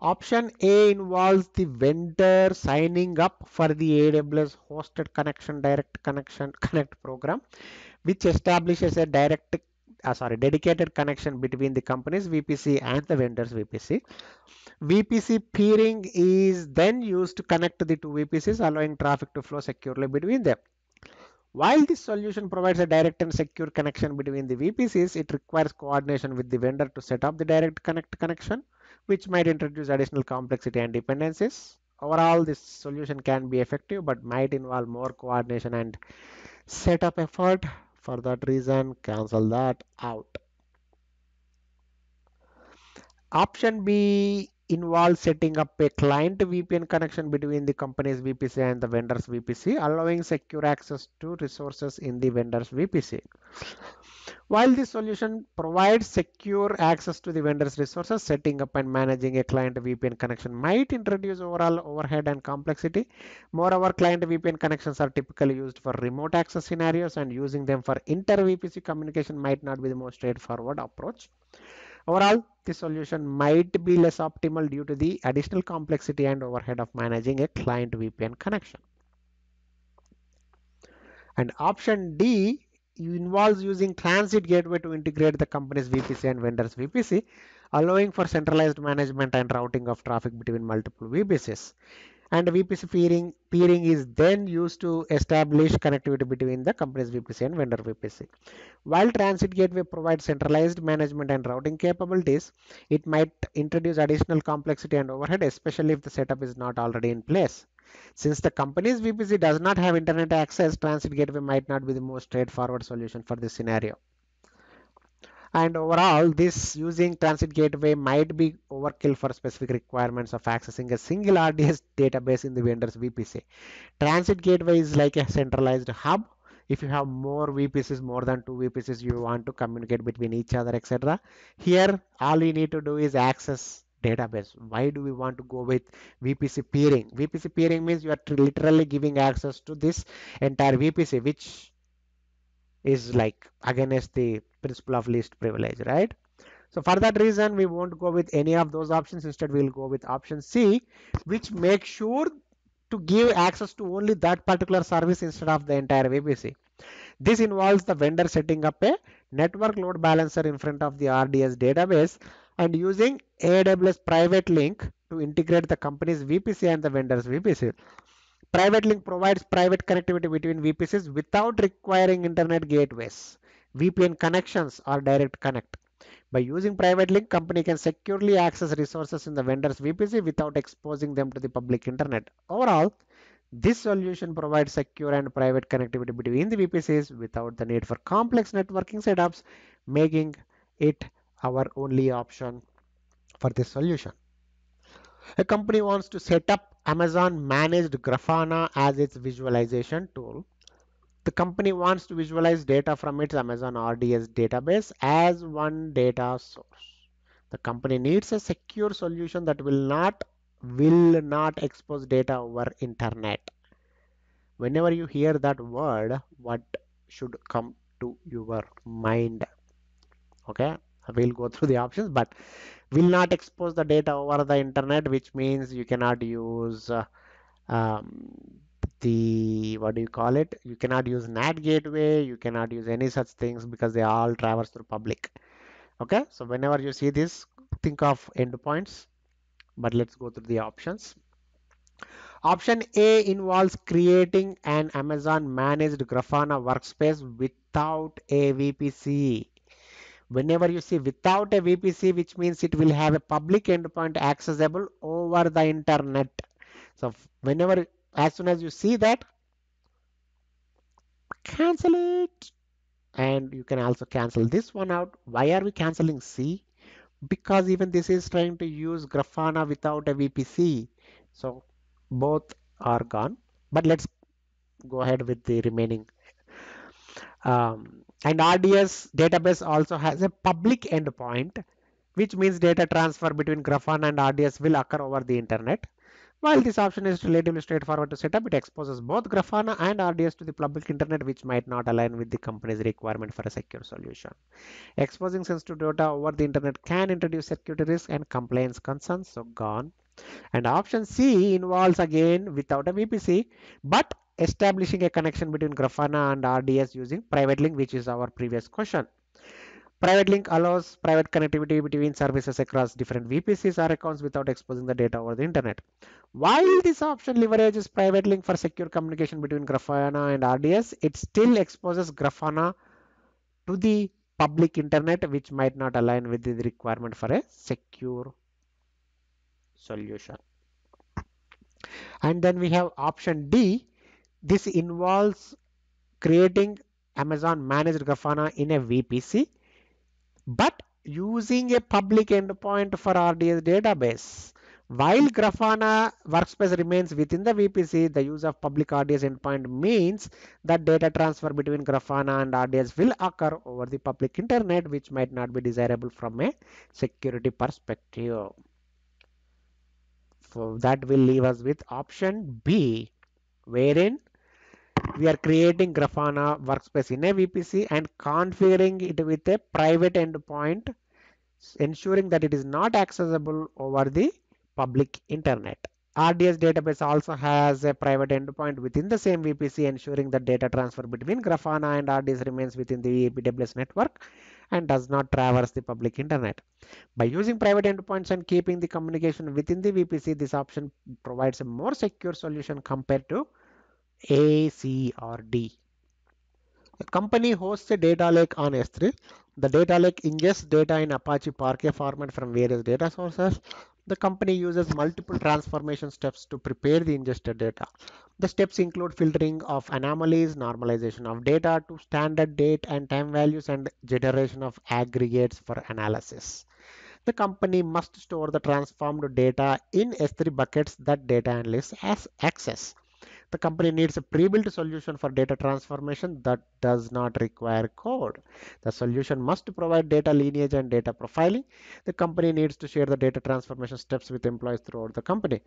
Option A involves the vendor signing up for the AWS hosted connection direct connection connect program which establishes a direct uh, sorry dedicated connection between the company's VPC and the vendor's VPC. VPC peering is then used to connect the two VPCs allowing traffic to flow securely between them. While this solution provides a direct and secure connection between the VPCs, it requires coordination with the vendor to set up the direct connect connection, which might introduce additional complexity and dependencies. Overall, this solution can be effective, but might involve more coordination and setup effort for that reason cancel that out. Option b involves setting up a client VPN connection between the company's VPC and the vendor's VPC, allowing secure access to resources in the vendor's VPC. While this solution provides secure access to the vendor's resources, setting up and managing a client VPN connection might introduce overall overhead and complexity. Moreover, client VPN connections are typically used for remote access scenarios and using them for inter-VPC communication might not be the most straightforward approach. Overall, this solution might be less optimal due to the additional complexity and overhead of managing a client VPN connection. And option D involves using transit gateway to integrate the company's VPC and vendor's VPC, allowing for centralized management and routing of traffic between multiple VPCs. And VPC peering, peering is then used to establish connectivity between the company's VPC and vendor VPC. While Transit Gateway provides centralized management and routing capabilities, it might introduce additional complexity and overhead, especially if the setup is not already in place. Since the company's VPC does not have internet access, Transit Gateway might not be the most straightforward solution for this scenario and overall this using transit gateway might be overkill for specific requirements of accessing a single RDS database in the vendor's VPC. Transit gateway is like a centralized hub. If you have more VPCs, more than two VPCs, you want to communicate between each other, etc. Here, all you need to do is access database. Why do we want to go with VPC peering? VPC peering means you are literally giving access to this entire VPC, which is like against the principle of least privilege, right? So for that reason, we won't go with any of those options. Instead, we'll go with option C, which makes sure to give access to only that particular service instead of the entire VPC. This involves the vendor setting up a network load balancer in front of the RDS database and using AWS private link to integrate the company's VPC and the vendor's VPC. Private link provides private connectivity between VPCs without requiring internet gateways, VPN connections or direct connect. By using private link, company can securely access resources in the vendor's VPC without exposing them to the public internet. Overall, this solution provides secure and private connectivity between the VPCs without the need for complex networking setups, making it our only option for this solution. A company wants to set up Amazon managed Grafana as its visualization tool. The company wants to visualize data from its Amazon RDS database as one data source. The company needs a secure solution that will not will not expose data over internet. Whenever you hear that word, what should come to your mind? Okay, we'll go through the options, but will not expose the data over the internet, which means you cannot use uh, um, the what do you call it? You cannot use NAT gateway, you cannot use any such things because they all traverse through public. Okay, so whenever you see this, think of endpoints. But let's go through the options. Option A involves creating an Amazon managed Grafana workspace without a VPC whenever you see without a VPC, which means it will have a public endpoint accessible over the internet. So whenever, as soon as you see that, cancel it. And you can also cancel this one out. Why are we canceling C? Because even this is trying to use Grafana without a VPC. So both are gone. But let's go ahead with the remaining um, and RDS database also has a public endpoint, which means data transfer between Grafana and RDS will occur over the internet. While this option is relatively straightforward to set up, it exposes both Grafana and RDS to the public internet, which might not align with the company's requirement for a secure solution. Exposing sensitive data over the internet can introduce security risk and compliance concerns, so gone. And option C involves again without a VPC, but establishing a connection between Grafana and RDS using private link, which is our previous question. Private link allows private connectivity between services across different VPCs or accounts without exposing the data over the internet. While this option leverages private link for secure communication between Grafana and RDS, it still exposes Grafana to the public internet, which might not align with the requirement for a secure solution. And then we have option D, this involves creating Amazon managed Grafana in a VPC, but using a public endpoint for RDS database. While Grafana workspace remains within the VPC, the use of public RDS endpoint means that data transfer between Grafana and RDS will occur over the public internet, which might not be desirable from a security perspective. So that will leave us with option B, wherein we are creating Grafana workspace in a VPC and configuring it with a private endpoint, ensuring that it is not accessible over the public internet. RDS database also has a private endpoint within the same VPC, ensuring that data transfer between Grafana and RDS remains within the AWS network and does not traverse the public internet. By using private endpoints and keeping the communication within the VPC, this option provides a more secure solution compared to A, C, or D. The company hosts a data lake on S3. The data lake ingests data in Apache Parquet format from various data sources. The company uses multiple transformation steps to prepare the ingested data. The steps include filtering of anomalies, normalization of data to standard date and time values, and generation of aggregates for analysis. The company must store the transformed data in S3 buckets that data analysts has access the company needs a pre-built solution for data transformation that does not require code. The solution must provide data lineage and data profiling. The company needs to share the data transformation steps with employees throughout the company.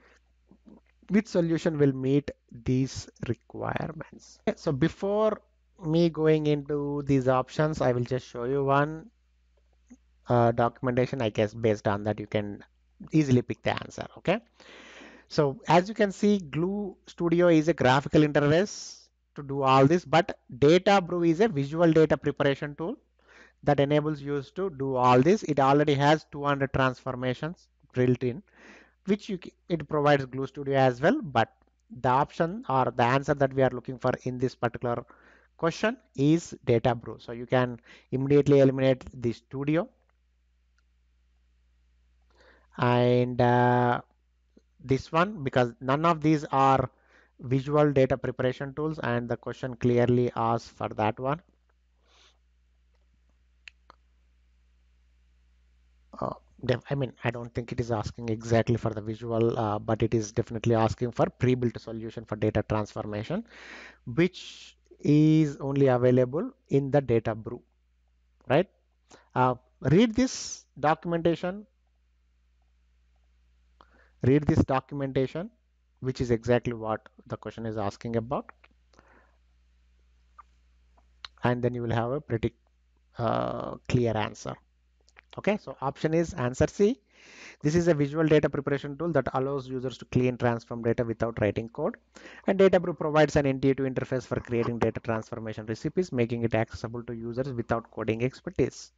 Which solution will meet these requirements? So before me going into these options, I will just show you one uh, documentation. I guess based on that, you can easily pick the answer. Okay. So as you can see, Glue Studio is a graphical interface to do all this, but Data Brew is a visual data preparation tool that enables you to do all this. It already has 200 transformations built in, which you, it provides Glue Studio as well. But the option or the answer that we are looking for in this particular question is Data Brew. So you can immediately eliminate the studio and uh, this one because none of these are visual data preparation tools and the question clearly asks for that one. Uh, I mean, I don't think it is asking exactly for the visual, uh, but it is definitely asking for pre-built solution for data transformation, which is only available in the data brew, right? Uh, read this documentation read this documentation which is exactly what the question is asking about and then you will have a pretty uh, clear answer. Okay so option is answer C this is a visual data preparation tool that allows users to clean transform data without writing code. And Databrew provides an intuitive interface for creating data transformation recipes, making it accessible to users without coding expertise.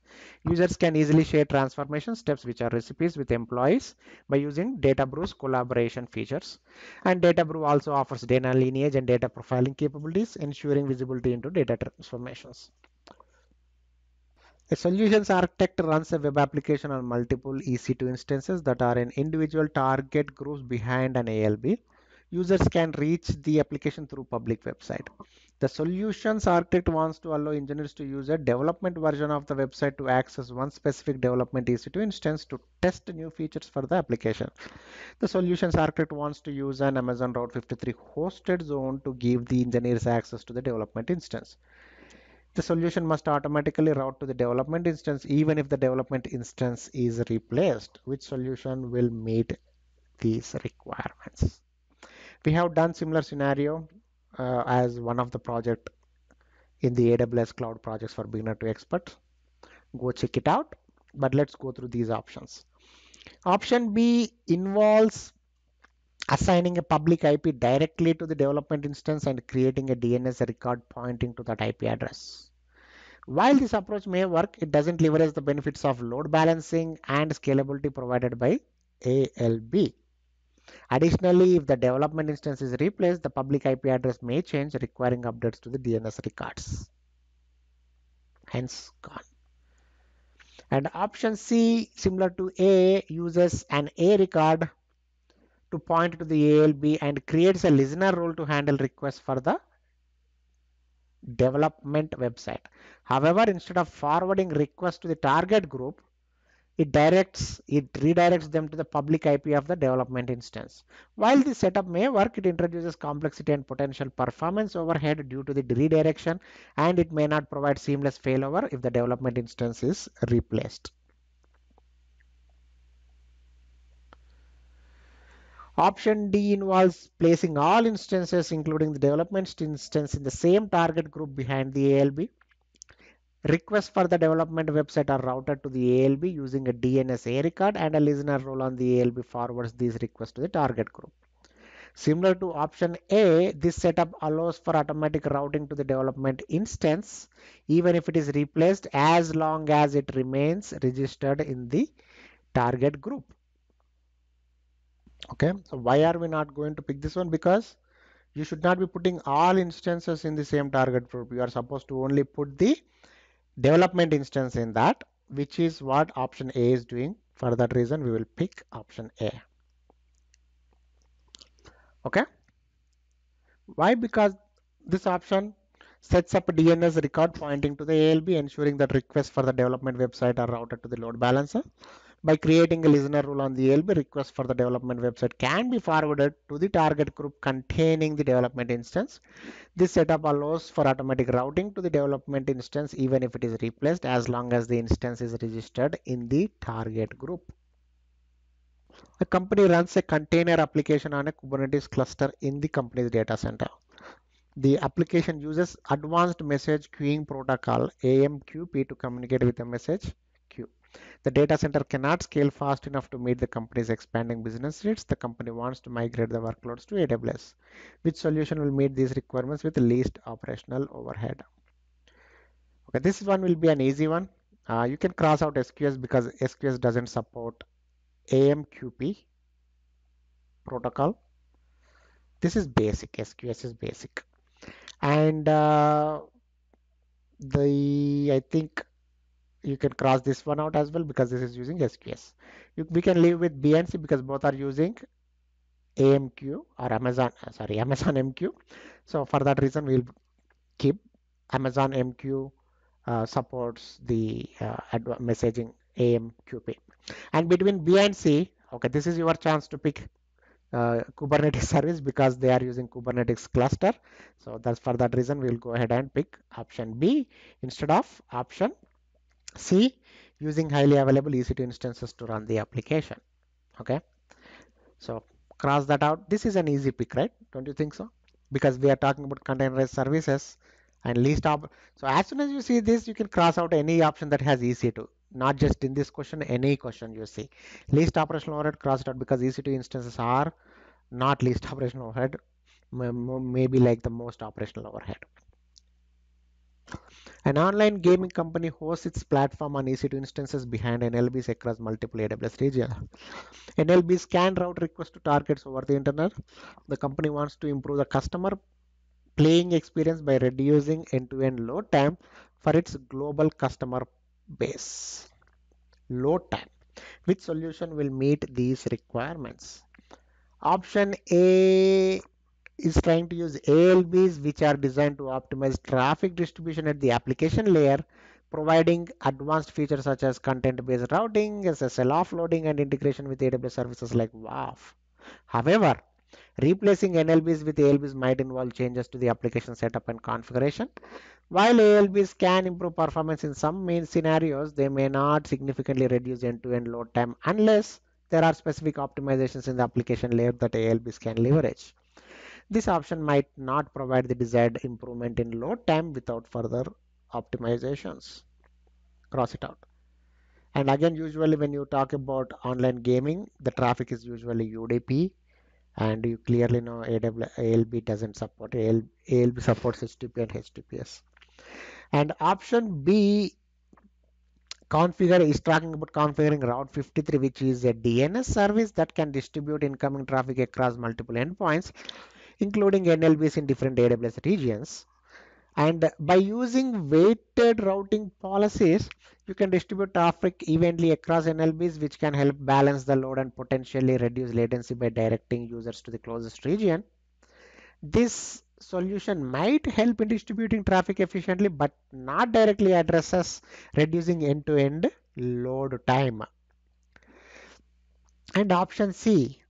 Users can easily share transformation steps, which are recipes, with employees by using Databrew's collaboration features. And Databrew also offers data lineage and data profiling capabilities, ensuring visibility into data transformations. A solutions architect runs a web application on multiple EC2 instances that are in individual target groups behind an ALB. Users can reach the application through public website. The solutions architect wants to allow engineers to use a development version of the website to access one specific development EC2 instance to test new features for the application. The solutions architect wants to use an Amazon Route 53 hosted zone to give the engineers access to the development instance the solution must automatically route to the development instance even if the development instance is replaced. Which solution will meet these requirements? We have done similar scenario uh, as one of the project in the AWS cloud projects for beginner to expert. Go check it out, but let's go through these options. Option B involves assigning a public IP directly to the development instance and creating a DNS record pointing to that IP address. While this approach may work, it doesn't leverage the benefits of load balancing and scalability provided by ALB. Additionally, if the development instance is replaced, the public IP address may change, requiring updates to the DNS records. Hence, gone. And option C, similar to A, uses an A record to point to the ALB and creates a listener rule to handle requests for the development website. However, instead of forwarding requests to the target group, it directs it redirects them to the public IP of the development instance. While this setup may work, it introduces complexity and potential performance overhead due to the redirection, and it may not provide seamless failover if the development instance is replaced. Option D involves placing all instances, including the development instance, in the same target group behind the ALB. Requests for the development website are routed to the ALB using a DNS A record and a listener rule on the ALB forwards these requests to the target group. Similar to option A, this setup allows for automatic routing to the development instance, even if it is replaced as long as it remains registered in the target group. Okay, so why are we not going to pick this one? Because you should not be putting all instances in the same target group. You are supposed to only put the development instance in that, which is what option A is doing. For that reason, we will pick option A. Okay. Why? Because this option sets up a DNS record pointing to the ALB, ensuring that requests for the development website are routed to the load balancer. By creating a listener rule on the LB requests for the development website can be forwarded to the target group containing the development instance. This setup allows for automatic routing to the development instance even if it is replaced as long as the instance is registered in the target group. The company runs a container application on a Kubernetes cluster in the company's data center. The application uses advanced message queuing protocol AMQP to communicate with a message. The data center cannot scale fast enough to meet the company's expanding business needs. The company wants to migrate the workloads to AWS. Which solution will meet these requirements with the least operational overhead? Okay, this one will be an easy one. Uh, you can cross out SQS because SQS doesn't support AMQP protocol. This is basic, SQS is basic. And uh, the, I think you can cross this one out as well because this is using SQS. You, we can leave with BNC because both are using AMQ or Amazon, uh, sorry, Amazon MQ. So for that reason, we'll keep Amazon MQ uh, supports the uh, messaging AMQP. And between B and C, okay, this is your chance to pick uh, Kubernetes service because they are using Kubernetes cluster. So that's for that reason, we'll go ahead and pick option B instead of option C using highly available EC2 instances to run the application. Okay. So cross that out. This is an easy pick, right? Don't you think so? Because we are talking about containerized services and least op. So as soon as you see this, you can cross out any option that has EC2. Not just in this question, any question you see. Least operational overhead crossed out because EC2 instances are not least operational overhead, maybe like the most operational overhead. An online gaming company hosts its platform on EC2 instances behind NLBs across multiple AWS regions. NLBs can route requests to targets over the internet. The company wants to improve the customer playing experience by reducing end-to-end -end load time for its global customer base. Load time. Which solution will meet these requirements? Option A is trying to use ALBs which are designed to optimize traffic distribution at the application layer, providing advanced features such as content-based routing, SSL offloading, and integration with AWS services like WAF. However, replacing NLBs with ALBs might involve changes to the application setup and configuration. While ALBs can improve performance in some main scenarios, they may not significantly reduce end-to-end -end load time unless there are specific optimizations in the application layer that ALBs can leverage. This option might not provide the desired improvement in load time without further optimizations. Cross it out. And again, usually when you talk about online gaming, the traffic is usually UDP and you clearly know ALB doesn't support ALB, ALB supports HTTP and HTTPS. And option B configure is talking about configuring route 53 which is a DNS service that can distribute incoming traffic across multiple endpoints including NLBs in different AWS regions. And by using weighted routing policies, you can distribute traffic evenly across NLBs, which can help balance the load and potentially reduce latency by directing users to the closest region. This solution might help in distributing traffic efficiently, but not directly addresses reducing end-to-end -end load time. And option C,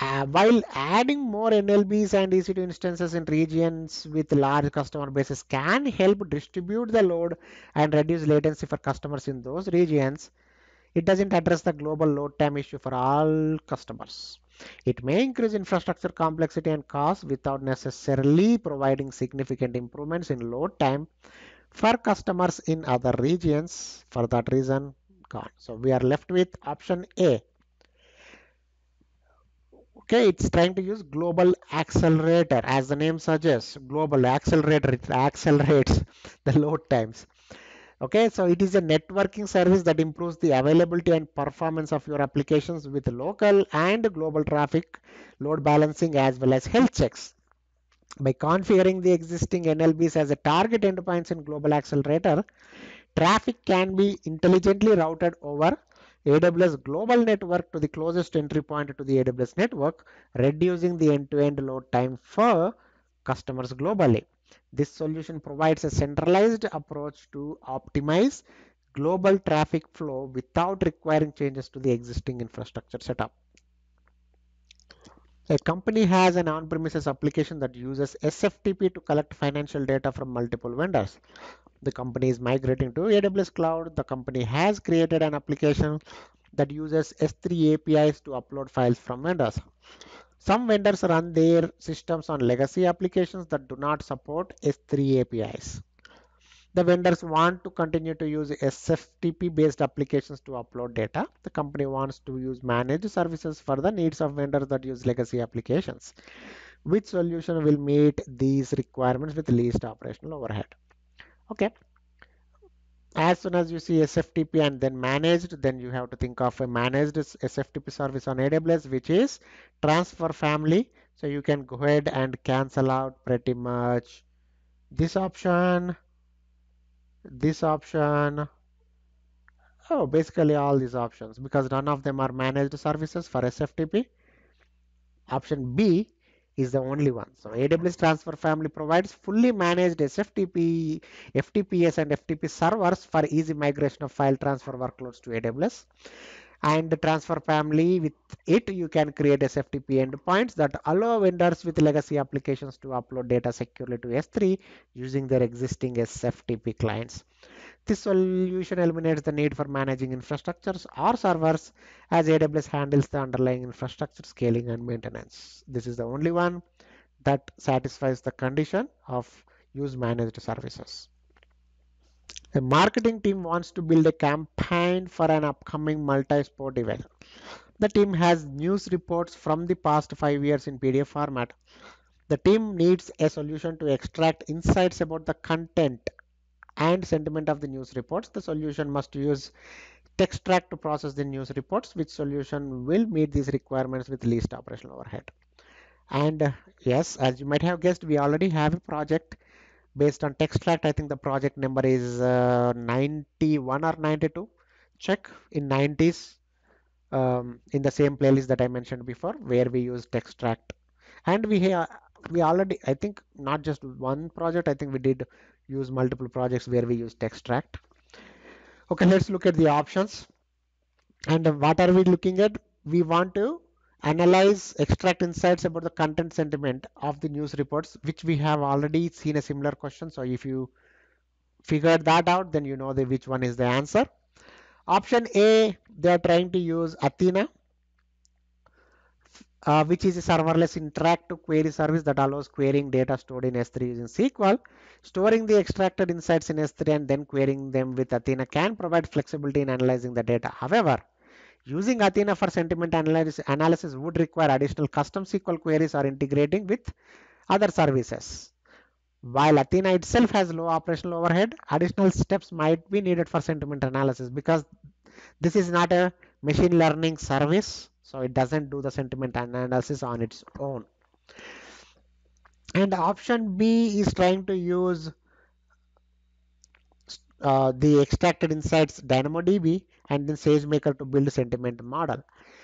uh, while adding more NLBs and EC2 instances in regions with large customer bases can help distribute the load and reduce latency for customers in those regions, it doesn't address the global load time issue for all customers. It may increase infrastructure complexity and cost without necessarily providing significant improvements in load time for customers in other regions. For that reason, gone. So we are left with option A Okay, it's trying to use global accelerator as the name suggests. Global accelerator, it accelerates the load times. Okay, so it is a networking service that improves the availability and performance of your applications with local and global traffic load balancing as well as health checks. By configuring the existing NLBs as a target endpoints in global accelerator, traffic can be intelligently routed over AWS global network to the closest entry point to the AWS network, reducing the end-to-end -end load time for customers globally. This solution provides a centralized approach to optimize global traffic flow without requiring changes to the existing infrastructure setup. A company has an on-premises application that uses SFTP to collect financial data from multiple vendors. The company is migrating to AWS Cloud. The company has created an application that uses S3 APIs to upload files from vendors. Some vendors run their systems on legacy applications that do not support S3 APIs. The vendors want to continue to use SFTP based applications to upload data. The company wants to use managed services for the needs of vendors that use legacy applications. Which solution will meet these requirements with least operational overhead? Okay, as soon as you see SFTP and then managed, then you have to think of a managed SFTP service on AWS, which is transfer family. So you can go ahead and cancel out pretty much this option, this option. Oh, basically all these options because none of them are managed services for SFTP. Option B is the only one. So AWS Transfer Family provides fully managed SFTP, FTPS and FTP servers for easy migration of file transfer workloads to AWS. And the transfer family with it you can create SFTP endpoints that allow vendors with legacy applications to upload data securely to S3 using their existing SFTP clients. This solution eliminates the need for managing infrastructures or servers as AWS handles the underlying infrastructure scaling and maintenance. This is the only one that satisfies the condition of use managed services. A marketing team wants to build a campaign for an upcoming multi-sport event. The team has news reports from the past five years in PDF format. The team needs a solution to extract insights about the content and sentiment of the news reports. The solution must use Textract to process the news reports, which solution will meet these requirements with least operational overhead. And uh, yes, as you might have guessed, we already have a project based on Textract. I think the project number is uh, 91 or 92. Check in 90s um, in the same playlist that I mentioned before, where we use Textract. And we have we already, I think, not just one project. I think we did use multiple projects where we use Textract. Okay, let's look at the options. And what are we looking at? We want to analyze, extract insights about the content sentiment of the news reports, which we have already seen a similar question. So if you figured that out, then you know the, which one is the answer. Option A, they are trying to use Athena uh, which is a serverless interactive query service that allows querying data stored in S3 using SQL. Storing the extracted insights in S3 and then querying them with Athena can provide flexibility in analyzing the data. However, using Athena for sentiment analysis, analysis would require additional custom SQL queries or integrating with other services. While Athena itself has low operational overhead, additional steps might be needed for sentiment analysis because this is not a machine learning service so it doesn't do the sentiment analysis on its own and option B is trying to use uh, the extracted insights DynamoDB and then SageMaker to build sentiment model.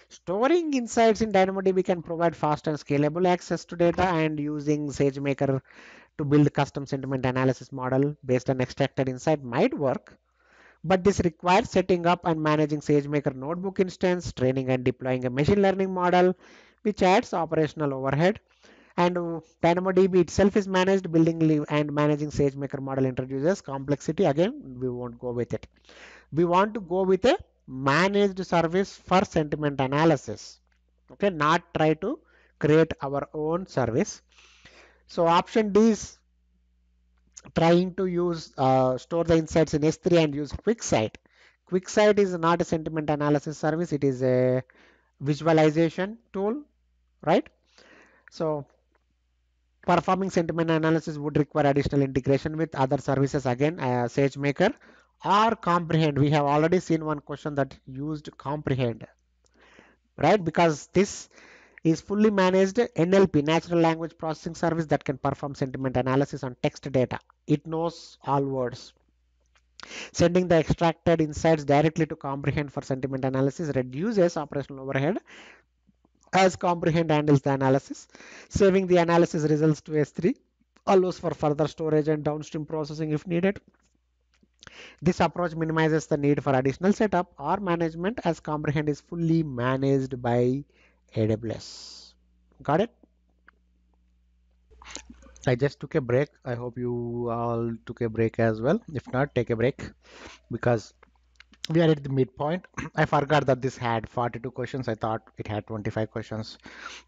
Storing insights in DynamoDB can provide fast and scalable access to data and using SageMaker to build custom sentiment analysis model based on extracted insight might work but this requires setting up and managing SageMaker notebook instance, training and deploying a machine learning model, which adds operational overhead. And uh, DynamoDB itself is managed, building and managing SageMaker model introduces complexity. Again, we won't go with it. We want to go with a managed service for sentiment analysis. Okay, not try to create our own service. So option D is trying to use uh, store the insights in S3 and use QuickSight. QuickSight is not a sentiment analysis service. It is a visualization tool right? So performing sentiment analysis would require additional integration with other services again, uh, SageMaker or Comprehend. We have already seen one question that used Comprehend, right? Because this is fully managed NLP, natural language processing service that can perform sentiment analysis on text data. It knows all words. Sending the extracted insights directly to Comprehend for sentiment analysis reduces operational overhead as Comprehend handles the analysis, saving the analysis results to S3, allows for further storage and downstream processing if needed. This approach minimizes the need for additional setup or management as Comprehend is fully managed by AWS. Got it? I just took a break. I hope you all took a break as well. If not, take a break because we are at the midpoint. I forgot that this had 42 questions. I thought it had 25 questions.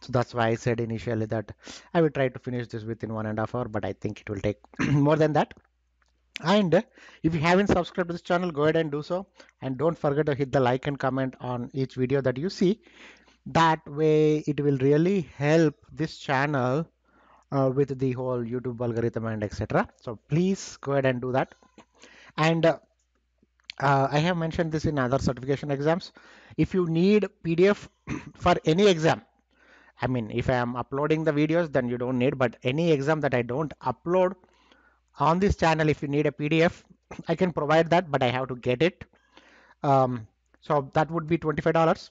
So that's why I said initially that I will try to finish this within one and a half hour, but I think it will take more than that. And if you haven't subscribed to this channel, go ahead and do so. And don't forget to hit the like and comment on each video that you see. That way it will really help this channel uh, with the whole YouTube algorithm and etc. So please go ahead and do that. And uh, uh, I have mentioned this in other certification exams. If you need PDF for any exam, I mean, if I am uploading the videos, then you don't need, but any exam that I don't upload on this channel, if you need a PDF, I can provide that, but I have to get it. Um, so that would be $25.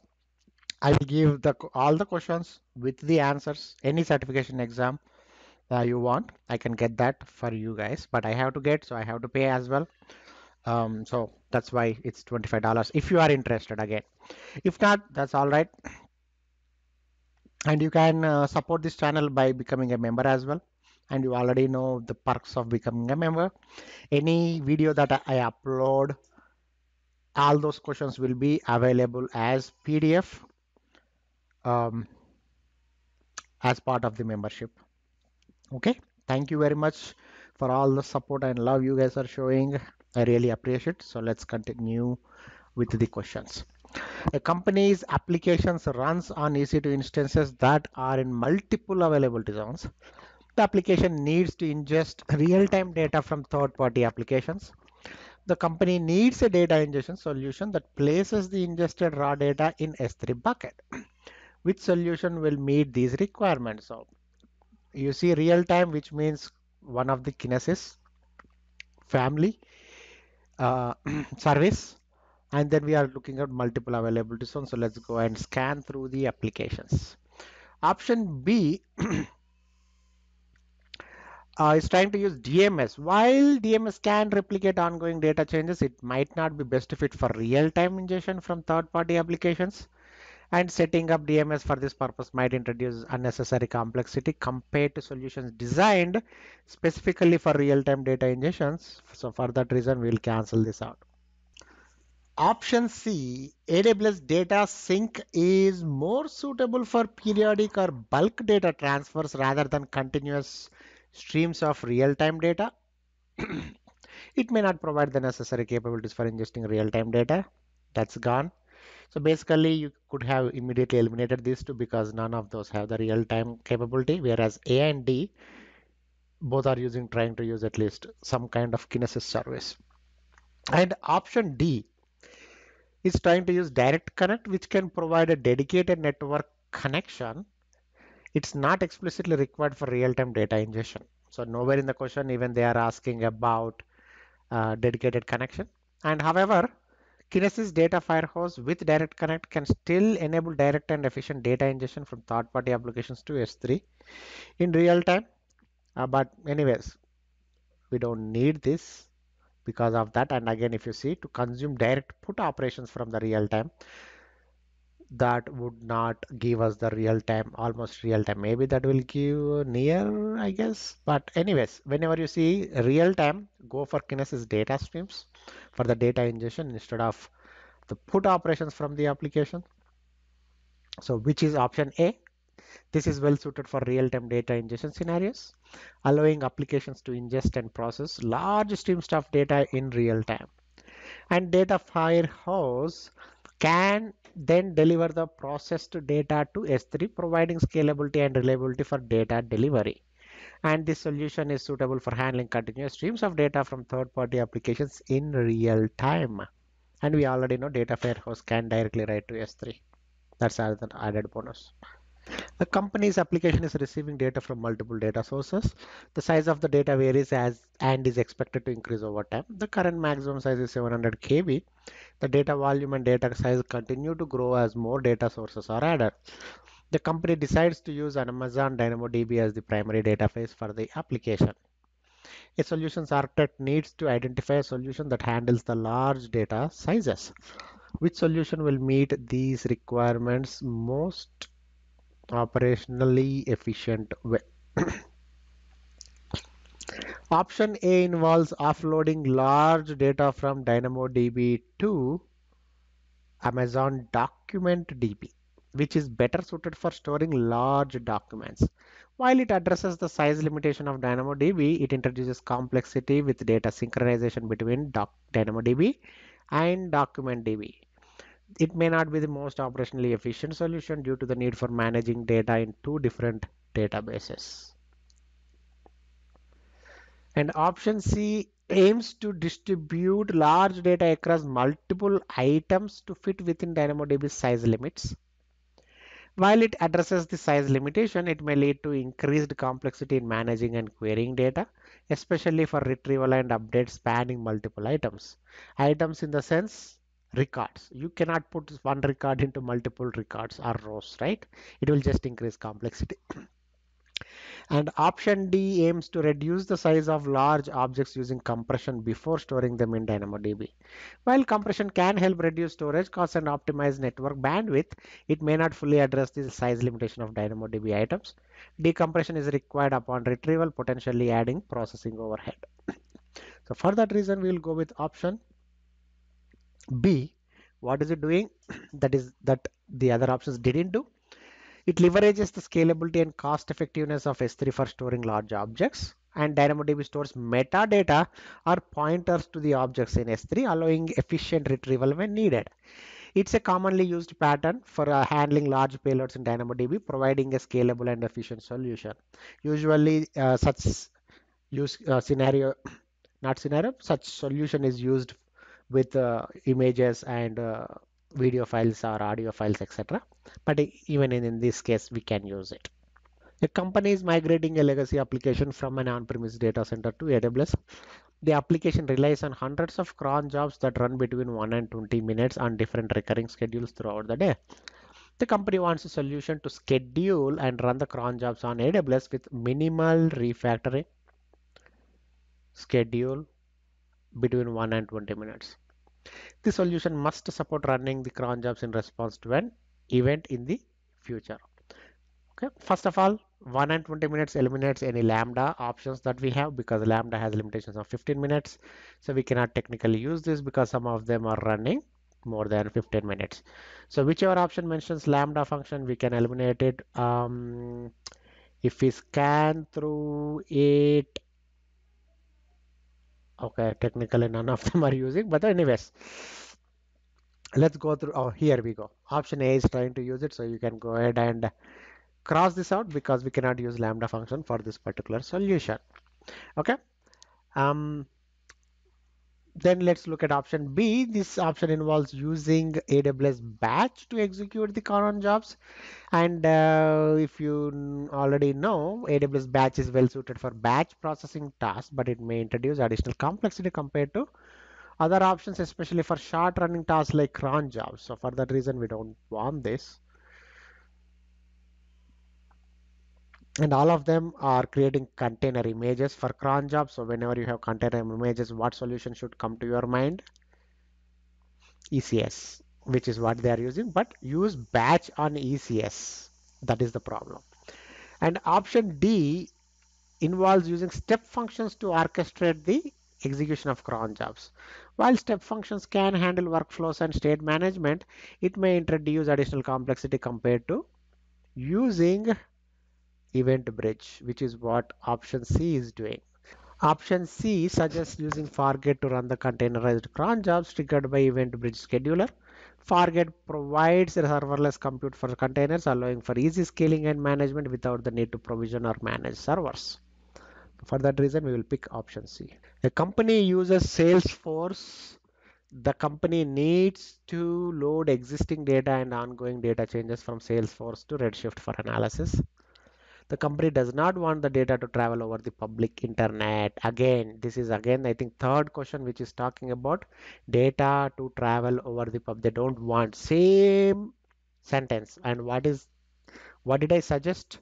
I will give the all the questions with the answers, any certification exam uh, you want. I can get that for you guys, but I have to get, so I have to pay as well. Um, so that's why it's $25 if you are interested again. If not, that's all right. And you can uh, support this channel by becoming a member as well. And you already know the perks of becoming a member. Any video that I upload, all those questions will be available as PDF um, as part of the membership. Okay, thank you very much for all the support and love you guys are showing. I really appreciate it. So let's continue with the questions. A company's applications runs on EC2 instances that are in multiple availability zones. The application needs to ingest real-time data from third-party applications. The company needs a data ingestion solution that places the ingested raw data in S3 bucket. Which solution will meet these requirements? So you see real-time, which means one of the Kinesis family uh, service and then we are looking at multiple availability zones so let's go and scan through the applications option b uh, is trying to use DMS. While DMS can replicate ongoing data changes, it might not be best fit for real-time ingestion from third-party applications. And setting up DMS for this purpose might introduce unnecessary complexity compared to solutions designed specifically for real-time data ingestions. So for that reason, we'll cancel this out. Option C, AWS Data Sync is more suitable for periodic or bulk data transfers rather than continuous streams of real-time data. it may not provide the necessary capabilities for ingesting real-time data. That's gone. So basically you could have immediately eliminated these two because none of those have the real-time capability, whereas A and D both are using trying to use at least some kind of Kinesis service. And option D is trying to use direct connect, which can provide a dedicated network connection. It's not explicitly required for real-time data ingestion. So nowhere in the question even they are asking about uh, dedicated connection. And however, Kinesis Data Firehose with Direct Connect can still enable direct and efficient data ingestion from third-party applications to S3 in real time. Uh, but anyways, we don't need this because of that. And again, if you see to consume direct put operations from the real time, that would not give us the real time, almost real time. Maybe that will give near, I guess. But anyways, whenever you see real time, go for Kinesis data streams for the data ingestion instead of the put operations from the application. So which is option A. This is well suited for real-time data ingestion scenarios, allowing applications to ingest and process large streams of data in real time. And Data Firehose can then deliver the processed data to S3 providing scalability and reliability for data delivery. And this solution is suitable for handling continuous streams of data from third-party applications in real time. And we already know data host can directly write to S3. That's an added bonus. The company's application is receiving data from multiple data sources. The size of the data varies as and is expected to increase over time. The current maximum size is 700 KB. The data volume and data size continue to grow as more data sources are added. The company decides to use an Amazon DynamoDB as the primary database for the application. A solutions architect needs to identify a solution that handles the large data sizes. Which solution will meet these requirements most operationally efficient way. Option A involves offloading large data from DynamoDB to Amazon Document DB, which is better suited for storing large documents. While it addresses the size limitation of DynamoDB, it introduces complexity with data synchronization between Doc DynamoDB and DocumentDB it may not be the most operationally efficient solution due to the need for managing data in two different databases. And option C aims to distribute large data across multiple items to fit within DynamoDB's size limits. While it addresses the size limitation, it may lead to increased complexity in managing and querying data, especially for retrieval and update spanning multiple items. Items in the sense records. You cannot put one record into multiple records or rows, right? It will just increase complexity. and option D aims to reduce the size of large objects using compression before storing them in DynamoDB. While compression can help reduce storage costs and optimize network bandwidth, it may not fully address the size limitation of DynamoDB items. Decompression is required upon retrieval, potentially adding processing overhead. so for that reason, we will go with option B, what is it doing? that is that the other options didn't do. It leverages the scalability and cost effectiveness of S3 for storing large objects and DynamoDB stores metadata or pointers to the objects in S3 allowing efficient retrieval when needed. It's a commonly used pattern for uh, handling large payloads in DynamoDB, providing a scalable and efficient solution. Usually uh, such use uh, scenario, not scenario, such solution is used with uh, images and uh, video files or audio files etc but even in, in this case we can use it. A company is migrating a legacy application from an on-premise data center to aws the application relies on hundreds of cron jobs that run between 1 and 20 minutes on different recurring schedules throughout the day. The company wants a solution to schedule and run the cron jobs on aws with minimal refactoring schedule between 1 and 20 minutes. The solution must support running the cron jobs in response to an event in the future. Okay, first of all, 1 and 20 minutes eliminates any lambda options that we have because lambda has limitations of 15 minutes. So we cannot technically use this because some of them are running more than 15 minutes. So whichever option mentions lambda function, we can eliminate it. Um, if we scan through it okay technically none of them are using but anyways let's go through oh here we go. Option a is trying to use it so you can go ahead and cross this out because we cannot use lambda function for this particular solution. Okay um then let's look at option B. This option involves using AWS batch to execute the cron jobs. And uh, if you already know, AWS batch is well suited for batch processing tasks, but it may introduce additional complexity compared to other options, especially for short running tasks like cron jobs. So for that reason, we don't want this. And all of them are creating container images for cron jobs so whenever you have container images what solution should come to your mind? ECS which is what they are using but use batch on ECS that is the problem. And option D involves using step functions to orchestrate the execution of cron jobs. While step functions can handle workflows and state management it may introduce additional complexity compared to using event bridge, which is what option C is doing. Option C suggests using Fargate to run the containerized cron jobs triggered by event bridge scheduler. Fargate provides a serverless compute for containers, allowing for easy scaling and management without the need to provision or manage servers. For that reason, we will pick option C. A company uses Salesforce. The company needs to load existing data and ongoing data changes from Salesforce to Redshift for analysis. The company does not want the data to travel over the public internet. Again, this is again, I think third question, which is talking about data to travel over the pub. They don't want same sentence. And what is, what did I suggest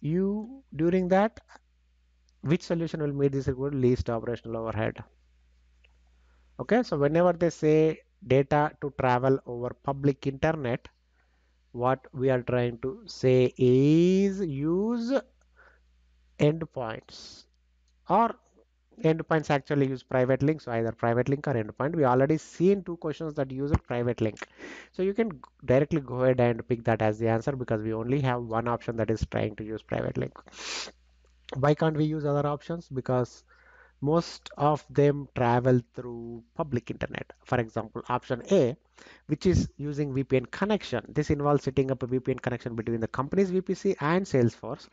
you during that? which solution will meet this good least operational overhead okay so whenever they say data to travel over public internet what we are trying to say is use endpoints. Or endpoints actually use private link. So either private link or endpoint. We already seen two questions that use a private link. So you can directly go ahead and pick that as the answer because we only have one option that is trying to use private link. Why can't we use other options? Because most of them travel through public internet. For example option a which is using vpn connection. This involves setting up a vpn connection between the company's vpc and salesforce.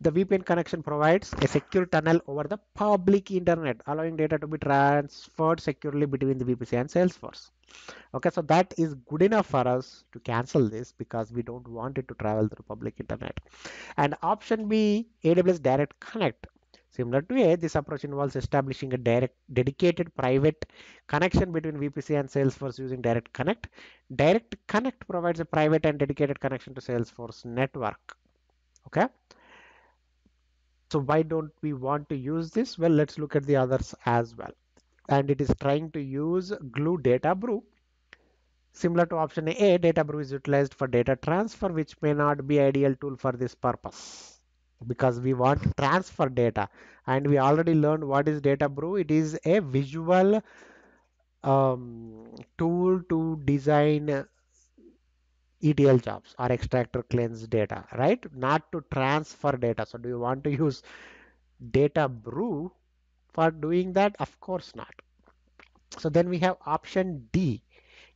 The vpn connection provides a secure tunnel over the public internet allowing data to be transferred securely between the vpc and salesforce. Okay so that is good enough for us to cancel this because we don't want it to travel through public internet. And option b aws direct connect similar to a this approach involves establishing a direct dedicated private connection between vpc and salesforce using direct connect. Direct connect provides a private and dedicated connection to salesforce network. Okay? So why don't we want to use this? Well let's look at the others as well. And it is trying to use glue data brew. Similar to option a data brew is utilized for data transfer which may not be ideal tool for this purpose because we want to transfer data and we already learned what is data brew it is a visual um, tool to design ETL jobs or extractor cleanse data, right? Not to transfer data. So do you want to use data brew for doing that? Of course not. So then we have option D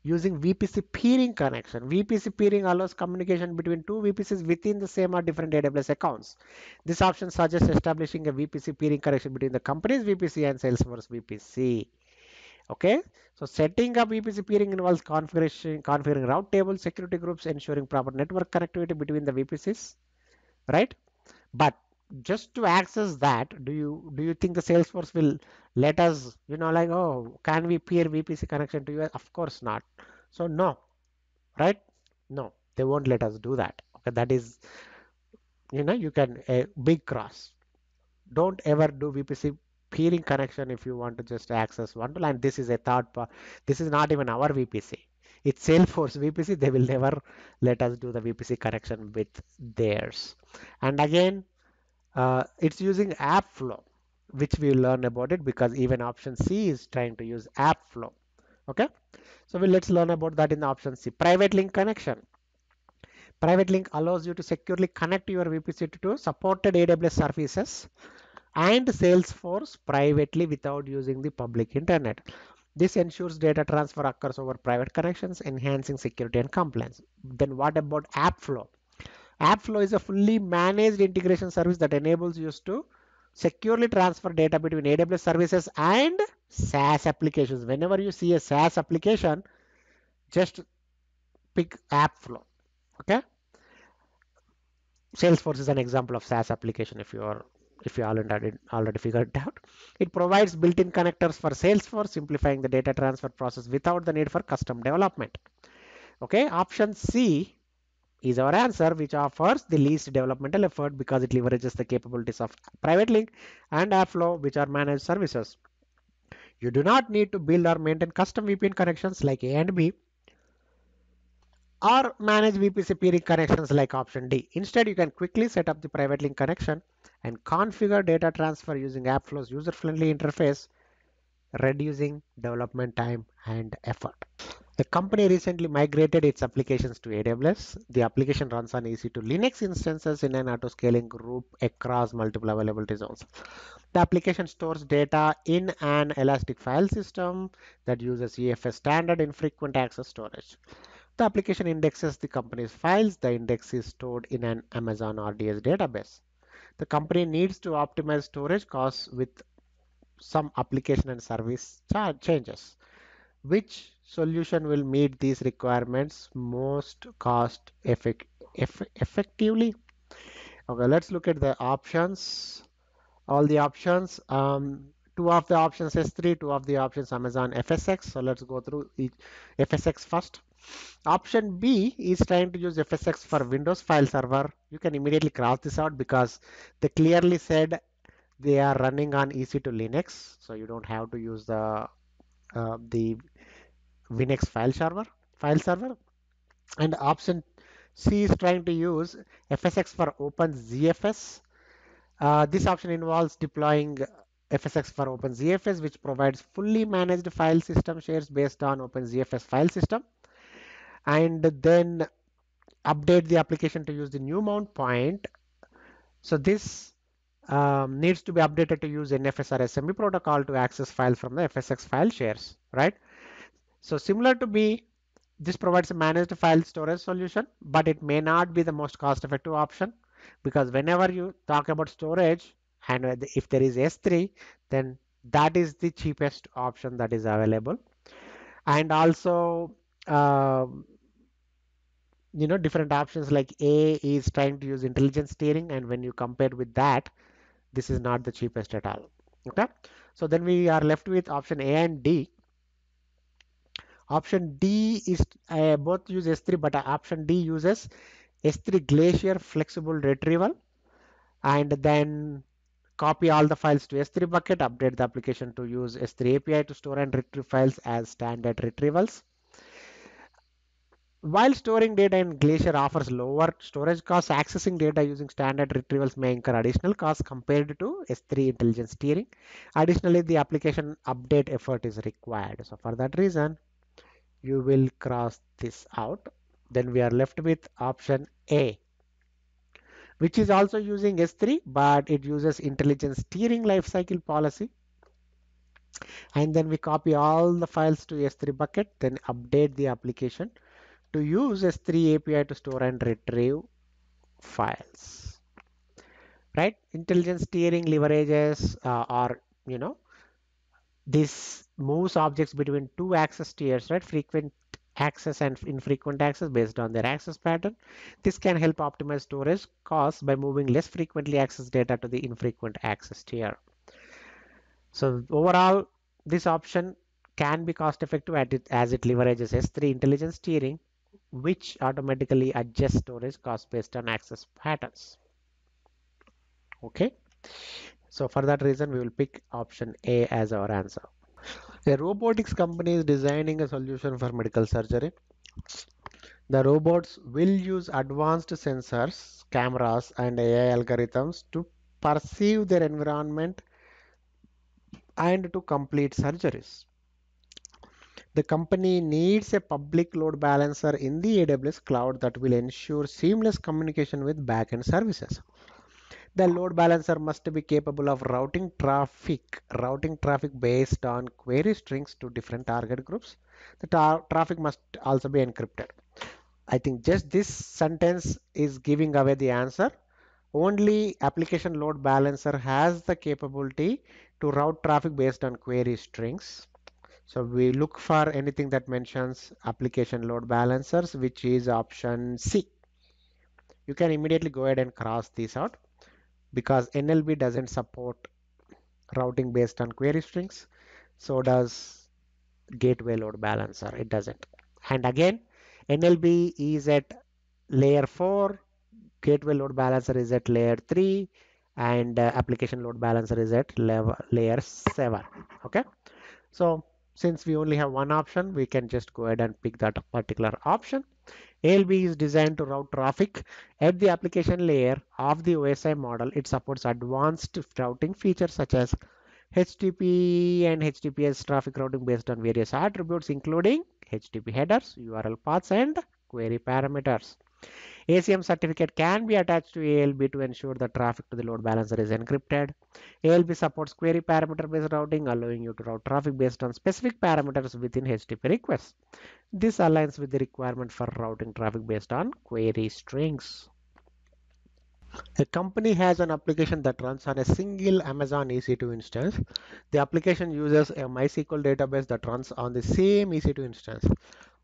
using VPC peering connection. VPC peering allows communication between two VPCs within the same or different AWS accounts. This option suggests establishing a VPC peering connection between the company's VPC and Salesforce VPC. Okay, so setting up VPC peering involves configuration, configuring route tables, security groups, ensuring proper network connectivity between the VPCs, right? But just to access that, do you do you think the Salesforce will let us, you know, like, oh, can we peer VPC connection to you? Of course not. So no, right? No, they won't let us do that. Okay, that is, you know, you can a big cross. Don't ever do VPC peering connection if you want to just access one tool and this is a third part this is not even our vpc it's salesforce vpc they will never let us do the vpc connection with theirs and again uh, it's using Appflow which we learn about it because even option c is trying to use Appflow okay so we let's learn about that in the option c private link connection private link allows you to securely connect your vpc to supported aws services and Salesforce privately without using the public internet. This ensures data transfer occurs over private connections, enhancing security and compliance. Then what about AppFlow? AppFlow is a fully managed integration service that enables you to securely transfer data between AWS services and SaaS applications. Whenever you see a SaaS application, just pick AppFlow. Okay. Salesforce is an example of SaaS application if you are if you already, already figured it out. It provides built-in connectors for Salesforce, simplifying the data transfer process without the need for custom development. Okay, option C is our answer, which offers the least developmental effort because it leverages the capabilities of private link and Appflow, which are managed services. You do not need to build or maintain custom VPN connections like A and B or manage VPC peering connections like option D. Instead, you can quickly set up the private link connection and configure data transfer using Appflow's user-friendly interface, reducing development time and effort. The company recently migrated its applications to AWS. The application runs on EC2 Linux instances in an auto-scaling group across multiple availability zones. The application stores data in an elastic file system that uses EFS standard infrequent access storage. The application indexes the company's files. The index is stored in an Amazon RDS database. The company needs to optimize storage costs with some application and service changes. Which solution will meet these requirements most cost effect eff effectively? Okay, let's look at the options. All the options. Um, two of the options S3, two of the options Amazon FSX. So let's go through each FSX first. Option B is trying to use FSX for Windows file server. You can immediately cross this out because they clearly said they are running on EC2 Linux. So you don't have to use the uh, the Linux file server file server. And option C is trying to use FSX for OpenZFS. Uh, this option involves deploying FSX for OpenZFS, which provides fully managed file system shares based on OpenZFS file system and then update the application to use the new mount point. So this um, needs to be updated to use NFS or SMB protocol to access files from the FSX file shares, right? So similar to B, this provides a managed file storage solution, but it may not be the most cost effective option because whenever you talk about storage and if there is S3, then that is the cheapest option that is available. And also, uh, you know different options like A is trying to use intelligent tiering and when you compare with that this is not the cheapest at all. Okay? So then we are left with option A and D option D is uh, both use S3 but option D uses S3 Glacier flexible retrieval and then copy all the files to S3 bucket update the application to use S3 API to store and retrieve files as standard retrievals while storing data in Glacier offers lower storage costs, accessing data using standard retrievals may incur additional costs compared to S3 intelligent tiering. Additionally, the application update effort is required. So for that reason, you will cross this out. Then we are left with option A, which is also using S3, but it uses intelligent tiering lifecycle policy. And then we copy all the files to S3 bucket, then update the application to use S3 API to store and retrieve files. Right? Intelligent tiering leverages uh, or, you know, this moves objects between two access tiers, right? Frequent access and infrequent access based on their access pattern. This can help optimize storage costs by moving less frequently accessed data to the infrequent access tier. So overall, this option can be cost effective as it leverages S3 intelligent tiering which automatically adjusts storage cost based on access patterns. Okay. So for that reason, we will pick option A as our answer. A robotics company is designing a solution for medical surgery. The robots will use advanced sensors, cameras, and AI algorithms to perceive their environment and to complete surgeries the company needs a public load balancer in the AWS cloud that will ensure seamless communication with backend services. The load balancer must be capable of routing traffic, routing traffic based on query strings to different target groups. The traffic must also be encrypted. I think just this sentence is giving away the answer. Only application load balancer has the capability to route traffic based on query strings. So we look for anything that mentions application load balancers, which is option C. You can immediately go ahead and cross this out because NLB doesn't support routing based on query strings. So does gateway load balancer. It doesn't. And again, NLB is at layer 4, gateway load balancer is at layer 3, and uh, application load balancer is at layer 7. Okay. So since we only have one option, we can just go ahead and pick that particular option. ALB is designed to route traffic at the application layer of the OSI model. It supports advanced routing features such as HTTP and HTTPS traffic routing based on various attributes, including HTTP headers, URL paths, and query parameters. ACM certificate can be attached to ALB to ensure the traffic to the load balancer is encrypted. ALB supports query parameter based routing, allowing you to route traffic based on specific parameters within HTTP requests. This aligns with the requirement for routing traffic based on query strings. A company has an application that runs on a single Amazon EC2 instance. The application uses a MySQL database that runs on the same EC2 instance.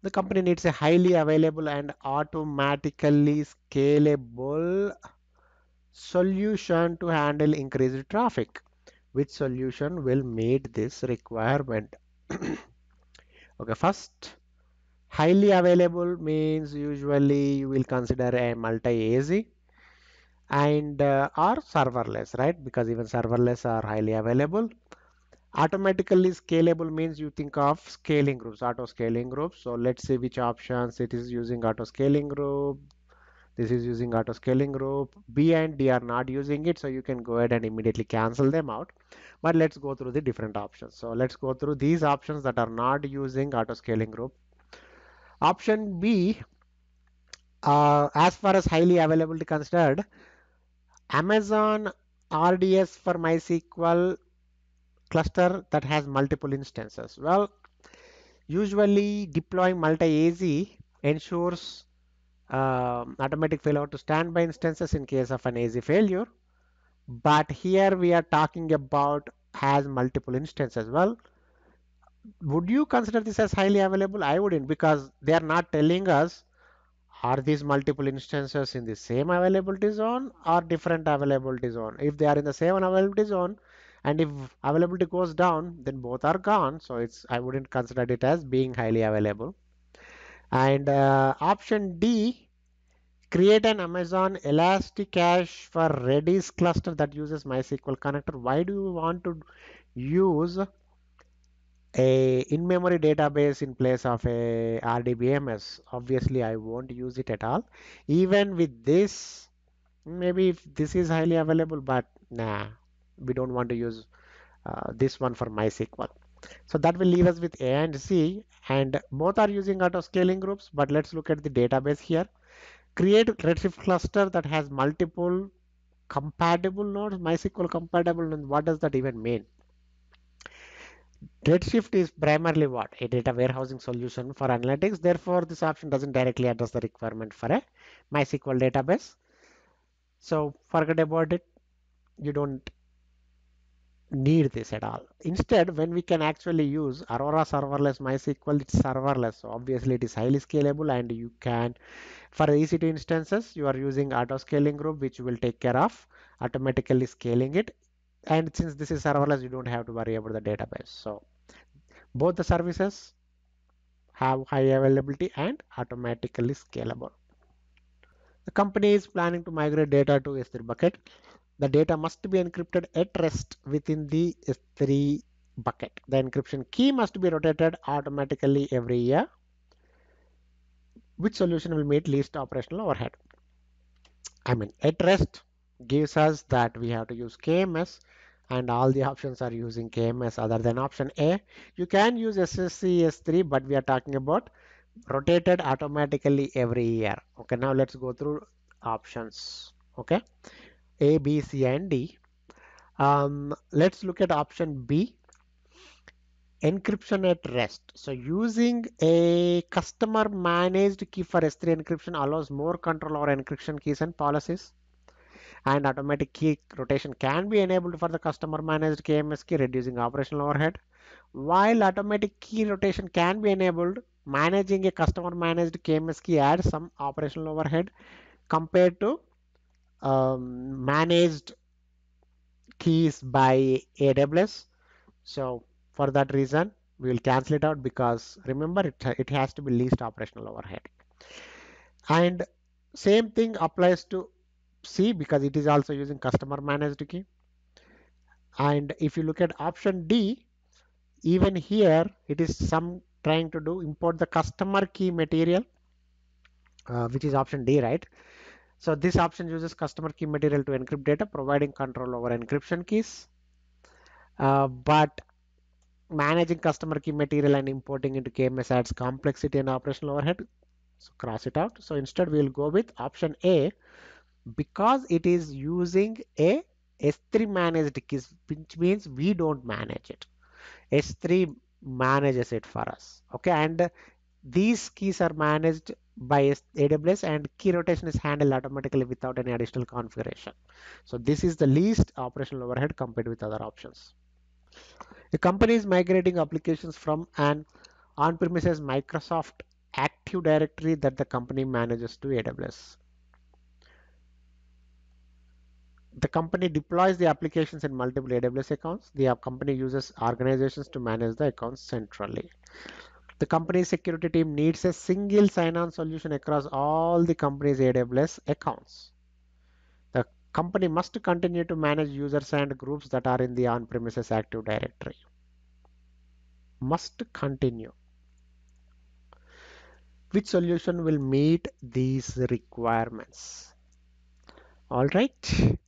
The company needs a highly available and automatically scalable solution to handle increased traffic. Which solution will meet this requirement? okay, first, highly available means usually you will consider a multi-AZ and uh, or serverless, right? Because even serverless are highly available. Automatically scalable means you think of scaling groups, auto scaling groups. So let's see which options it is using auto scaling group. This is using auto scaling group. B and D are not using it, so you can go ahead and immediately cancel them out. But let's go through the different options. So let's go through these options that are not using auto scaling group. Option B, uh, as far as highly availability considered, Amazon RDS for MySQL cluster that has multiple instances. Well, usually deploying multi-AZ ensures um, automatic failover to standby instances in case of an AZ failure. But here we are talking about has multiple instances. Well, would you consider this as highly available? I wouldn't because they are not telling us are these multiple instances in the same availability zone or different availability zone? If they are in the same availability zone and if availability goes down, then both are gone. So it's I wouldn't consider it as being highly available. And uh, option D, create an Amazon Elasticache for Redis cluster that uses MySQL connector. Why do you want to use a in-memory database in place of a RDBMS. Obviously, I won't use it at all. Even with this, maybe if this is highly available, but nah, we don't want to use uh, this one for MySQL. So that will leave us with A and C and both are using auto scaling groups, but let's look at the database here. Create Redshift cluster that has multiple compatible nodes, MySQL compatible, and what does that even mean? Redshift is primarily what? A data warehousing solution for analytics. Therefore, this option doesn't directly address the requirement for a MySQL database. So forget about it. You don't need this at all. Instead, when we can actually use Aurora serverless MySQL, it's serverless. So obviously it is highly scalable and you can, for EC2 instances, you are using auto scaling group, which will take care of automatically scaling it and since this is serverless you don't have to worry about the database so both the services have high availability and automatically scalable the company is planning to migrate data to s3 bucket the data must be encrypted at rest within the s3 bucket the encryption key must be rotated automatically every year which solution will meet least operational overhead i mean at rest gives us that we have to use KMS and all the options are using KMS other than option A. You can use SSE S3 but we are talking about rotated automatically every year. Okay, now let's go through options. Okay, A, B, C and D. Um, let's look at option B encryption at rest. So using a customer managed key for S3 encryption allows more control over encryption keys and policies and automatic key rotation can be enabled for the customer managed KMS key reducing operational overhead. While automatic key rotation can be enabled, managing a customer managed KMS key adds some operational overhead compared to um, managed keys by AWS. So for that reason, we will cancel it out because remember it, it has to be least operational overhead. And same thing applies to C because it is also using customer managed key. And if you look at option D, even here it is some trying to do import the customer key material, uh, which is option D, right? So this option uses customer key material to encrypt data, providing control over encryption keys. Uh, but managing customer key material and importing into KMS adds complexity and operational overhead. So cross it out. So instead we'll go with option A because it is using a S3 managed keys, which means we don't manage it. S3 manages it for us. Okay, and these keys are managed by AWS and key rotation is handled automatically without any additional configuration. So this is the least operational overhead compared with other options. The company is migrating applications from an on-premises Microsoft Active Directory that the company manages to AWS. The company deploys the applications in multiple AWS accounts. The company uses organizations to manage the accounts centrally. The company's security team needs a single sign-on solution across all the company's AWS accounts. The company must continue to manage users and groups that are in the on-premises Active Directory. Must continue. Which solution will meet these requirements? All right.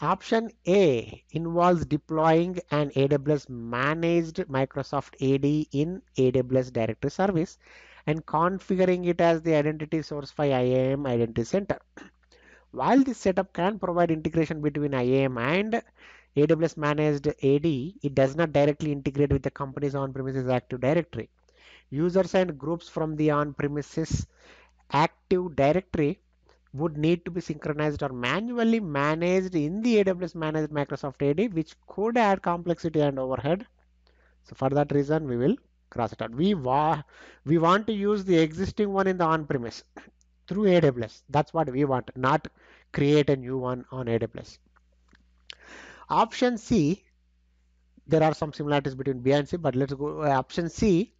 Option A involves deploying an AWS managed Microsoft AD in AWS Directory Service and configuring it as the identity source for IAM Identity Center. While this setup can provide integration between IAM and AWS managed AD, it does not directly integrate with the company's on-premises Active Directory. Users and groups from the on-premises Active Directory would need to be synchronized or manually managed in the AWS managed Microsoft AD, which could add complexity and overhead. So for that reason, we will cross it out. We, wa we want to use the existing one in the on-premise through AWS. That's what we want, not create a new one on AWS. Option C, there are some similarities between B and C, but let's go uh, option C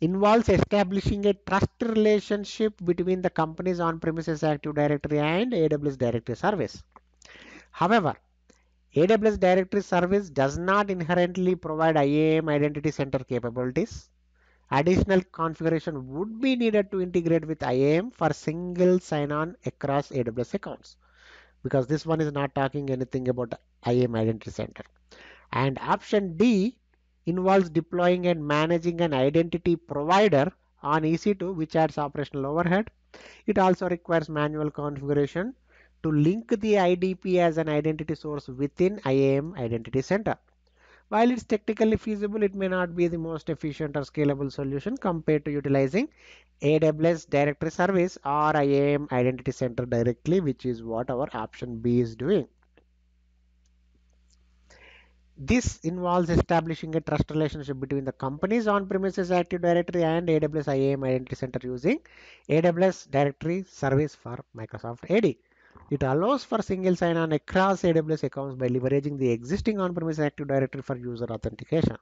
involves establishing a trust relationship between the company's on-premises Active Directory and AWS Directory Service. However, AWS Directory Service does not inherently provide IAM Identity Center capabilities. Additional configuration would be needed to integrate with IAM for single sign-on across AWS accounts because this one is not talking anything about IAM Identity Center. And option D involves deploying and managing an identity provider on EC2 which adds operational overhead. It also requires manual configuration to link the IDP as an identity source within IAM Identity Center. While it's technically feasible, it may not be the most efficient or scalable solution compared to utilizing AWS Directory Service or IAM Identity Center directly, which is what our option B is doing. This involves establishing a trust relationship between the company's on-premises Active Directory and AWS IAM Identity Center using AWS Directory Service for Microsoft AD. It allows for single sign-on across AWS accounts by leveraging the existing on-premises Active Directory for user authentication.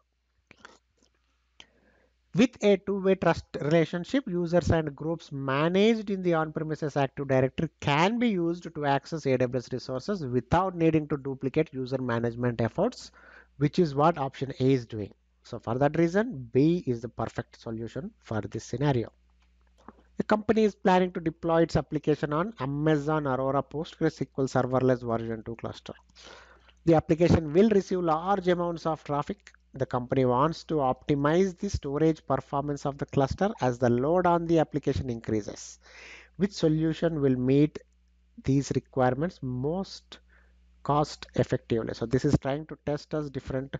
With a two-way trust relationship, users and groups managed in the on-premises Active Directory can be used to access AWS resources without needing to duplicate user management efforts which is what option A is doing. So for that reason, B is the perfect solution for this scenario. The company is planning to deploy its application on Amazon Aurora PostgreSQL serverless version 2 cluster. The application will receive large amounts of traffic. The company wants to optimize the storage performance of the cluster as the load on the application increases. Which solution will meet these requirements most cost effectively. So this is trying to test us different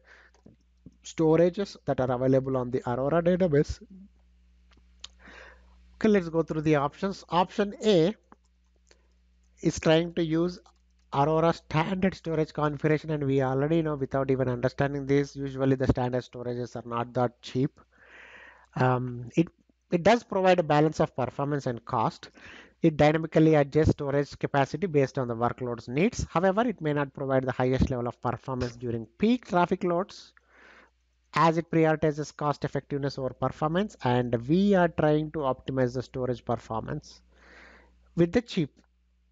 storages that are available on the Aurora database. Okay, let's go through the options. Option A is trying to use Aurora standard storage configuration and we already know without even understanding this, usually the standard storages are not that cheap. Um, it, it does provide a balance of performance and cost. It dynamically adjusts storage capacity based on the workload's needs. However, it may not provide the highest level of performance during peak traffic loads as it prioritizes cost effectiveness over performance and we are trying to optimize the storage performance with the cheap.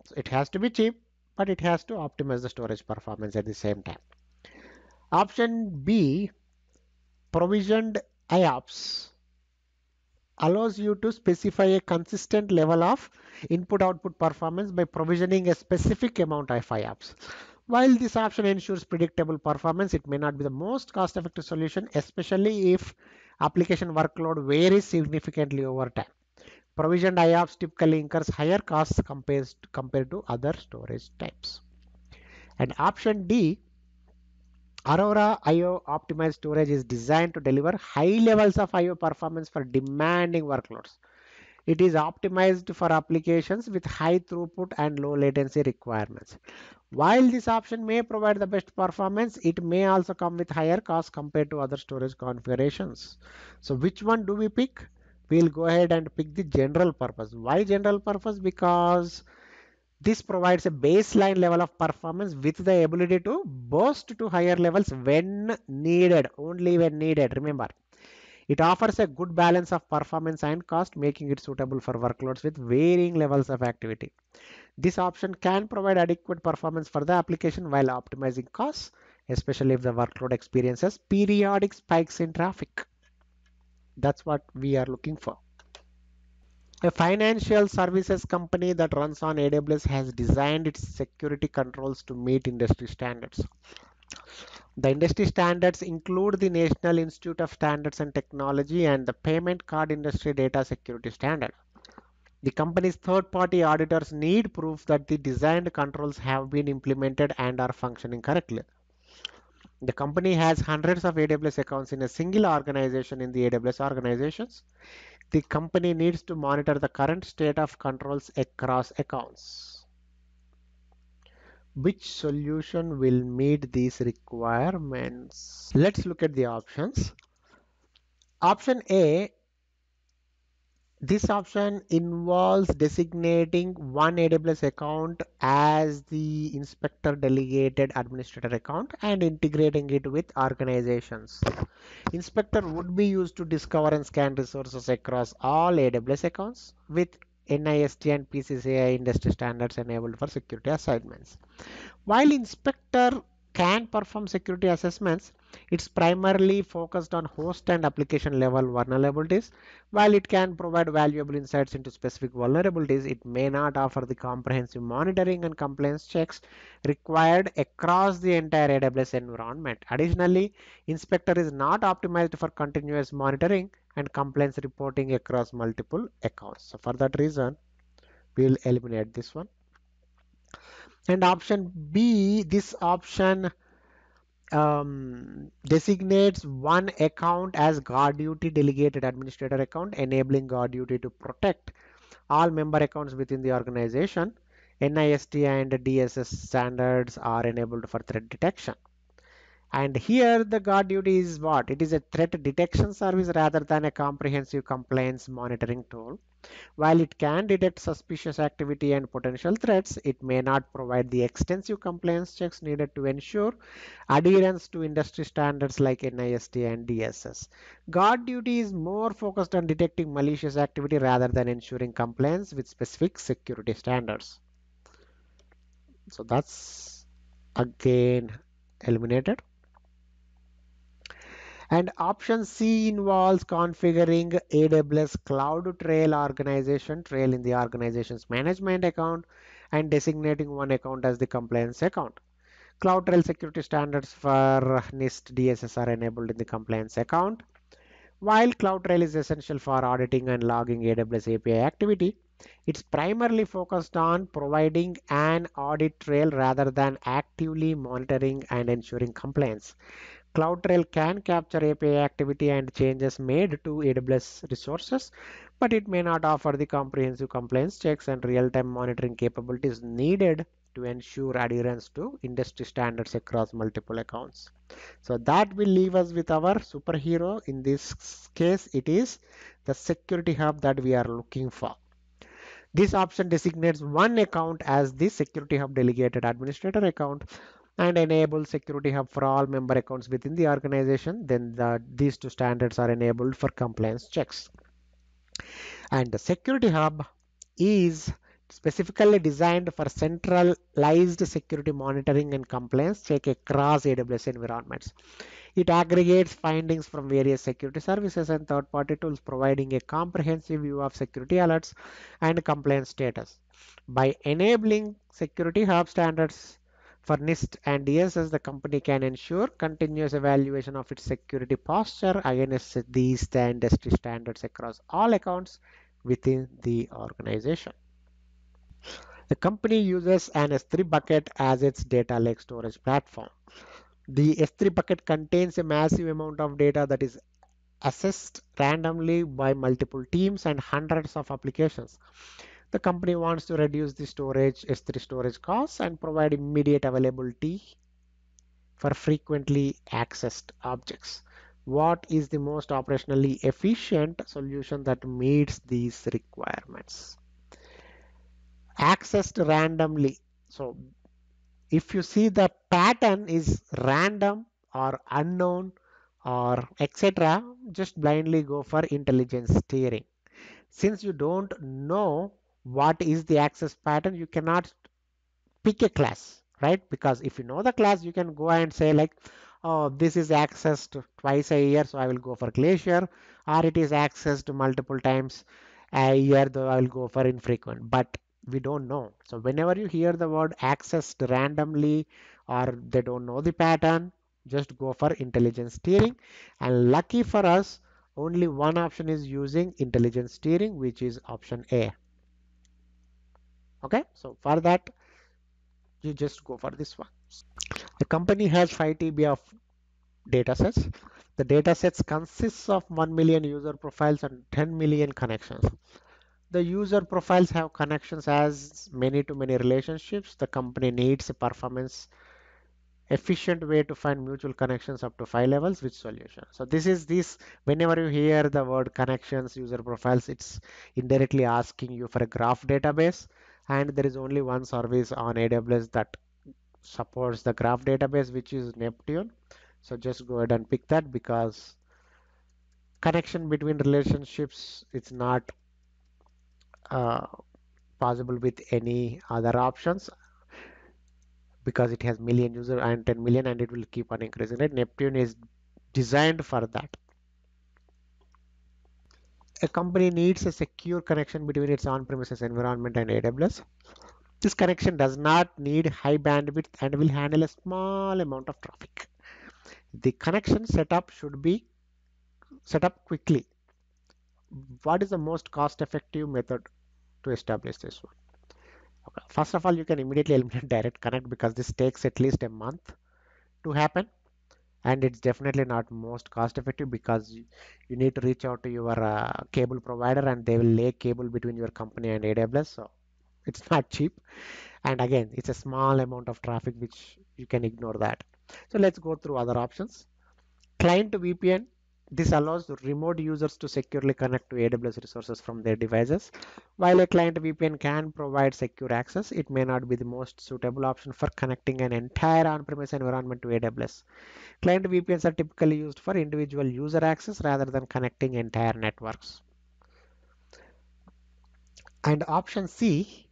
So it has to be cheap, but it has to optimize the storage performance at the same time. Option B, provisioned IOPS allows you to specify a consistent level of input output performance by provisioning a specific amount of IOPS. While this option ensures predictable performance, it may not be the most cost-effective solution, especially if application workload varies significantly over time. Provisioned IOPS typically incurs higher costs compared, to other storage types. And option D, Aurora IO optimized storage is designed to deliver high levels of IO performance for demanding workloads. It is optimized for applications with high throughput and low latency requirements. While this option may provide the best performance, it may also come with higher costs compared to other storage configurations. So which one do we pick? We'll go ahead and pick the general purpose. Why general purpose? Because this provides a baseline level of performance with the ability to boost to higher levels when needed, only when needed. Remember, it offers a good balance of performance and cost, making it suitable for workloads with varying levels of activity. This option can provide adequate performance for the application while optimizing costs, especially if the workload experiences periodic spikes in traffic. That's what we are looking for. A financial services company that runs on AWS has designed its security controls to meet industry standards. The industry standards include the National Institute of Standards and Technology and the Payment Card Industry Data Security Standard. The company's third-party auditors need proof that the designed controls have been implemented and are functioning correctly. The company has hundreds of AWS accounts in a single organization in the AWS organizations. The company needs to monitor the current state of controls across accounts. Which solution will meet these requirements? Let's look at the options. Option A, this option involves designating one AWS account as the inspector delegated administrator account and integrating it with organizations. Inspector would be used to discover and scan resources across all AWS accounts with NIST and PCI industry standards enabled for security assignments. While inspector can perform security assessments, it's primarily focused on host and application level vulnerabilities. While it can provide valuable insights into specific vulnerabilities, it may not offer the comprehensive monitoring and compliance checks required across the entire AWS environment. Additionally, Inspector is not optimized for continuous monitoring and compliance reporting across multiple accounts. So for that reason, we will eliminate this one. And option B, this option um, designates one account as guard duty delegated administrator account, enabling guard duty to protect all member accounts within the organization. NIST and DSS standards are enabled for threat detection. And here the guard duty is what? It is a threat detection service rather than a comprehensive compliance monitoring tool. While it can detect suspicious activity and potential threats, it may not provide the extensive compliance checks needed to ensure adherence to industry standards like NIST and DSS. Guard duty is more focused on detecting malicious activity rather than ensuring compliance with specific security standards. So that's again eliminated. And option C involves configuring AWS CloudTrail organization trail in the organization's management account and designating one account as the compliance account. CloudTrail security standards for NIST DSS are enabled in the compliance account. While CloudTrail is essential for auditing and logging AWS API activity, it's primarily focused on providing an audit trail rather than actively monitoring and ensuring compliance. CloudTrail can capture API activity and changes made to AWS resources, but it may not offer the comprehensive compliance checks and real-time monitoring capabilities needed to ensure adherence to industry standards across multiple accounts. So that will leave us with our superhero. In this case, it is the security hub that we are looking for. This option designates one account as the security hub delegated administrator account and enable security hub for all member accounts within the organization then the, these two standards are enabled for compliance checks and the security hub is specifically designed for centralized security monitoring and compliance check across AWS environments. It aggregates findings from various security services and third-party tools, providing a comprehensive view of security alerts and compliance status. By enabling Security Hub standards For NIST and DSS, the company can ensure continuous evaluation of its security posture against these the industry standards across all accounts within the organization. The company uses an S3 bucket as its data lake storage platform. The S3 bucket contains a massive amount of data that is assessed randomly by multiple teams and hundreds of applications. The company wants to reduce the storage S3 storage costs and provide immediate availability for frequently accessed objects. What is the most operationally efficient solution that meets these requirements? Accessed randomly. So if you see the pattern is random or unknown or etc just blindly go for intelligent tiering since you don't know what is the access pattern you cannot pick a class right? Because if you know the class you can go and say like oh this is accessed twice a year so i will go for glacier or it is accessed multiple times a year though i will go for infrequent. But we don't know. So whenever you hear the word accessed randomly or they don't know the pattern just go for intelligent tiering. And lucky for us only one option is using intelligent tiering which is option A okay? So for that you just go for this one. The company has 5 TB of data sets. The data sets consists of 1 million user profiles and 10 million connections. The user profiles have connections as many to many relationships. The company needs a performance efficient way to find mutual connections up to five levels with solution. So this is this whenever you hear the word connections user profiles it's indirectly asking you for a graph database and there is only one service on AWS that supports the graph database which is Neptune. So just go ahead and pick that because connection between relationships it's not uh, possible with any other options because it has million user and 10 million and it will keep on increasing right neptune is designed for that a company needs a secure connection between its on-premises environment and aws this connection does not need high bandwidth and will handle a small amount of traffic. The connection setup should be set up quickly. What is the most cost effective method to establish this one? Okay. First of all, you can immediately eliminate direct connect because this takes at least a month to happen and it's definitely not most cost effective because you, need to reach out to your uh, cable provider and they will lay cable between your company and AWS so it's not cheap. And again it's a small amount of traffic which you can ignore that. So let's go through other options. Client VPN this allows remote users to securely connect to AWS resources from their devices. While a client VPN can provide secure access, it may not be the most suitable option for connecting an entire on-premise environment to AWS. Client VPNs are typically used for individual user access rather than connecting entire networks. And option C,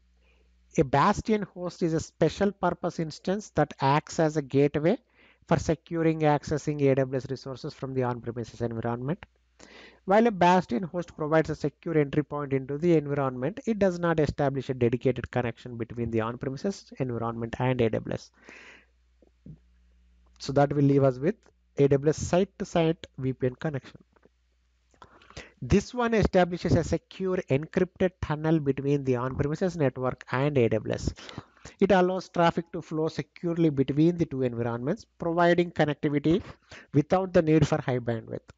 a Bastion host is a special purpose instance that acts as a gateway for securing accessing AWS resources from the on-premises environment. While a Bastion host provides a secure entry point into the environment, it does not establish a dedicated connection between the on-premises environment and AWS. So that will leave us with AWS site-to-site -site VPN connection. This one establishes a secure encrypted tunnel between the on-premises network and AWS. It allows traffic to flow securely between the two environments, providing connectivity without the need for high bandwidth.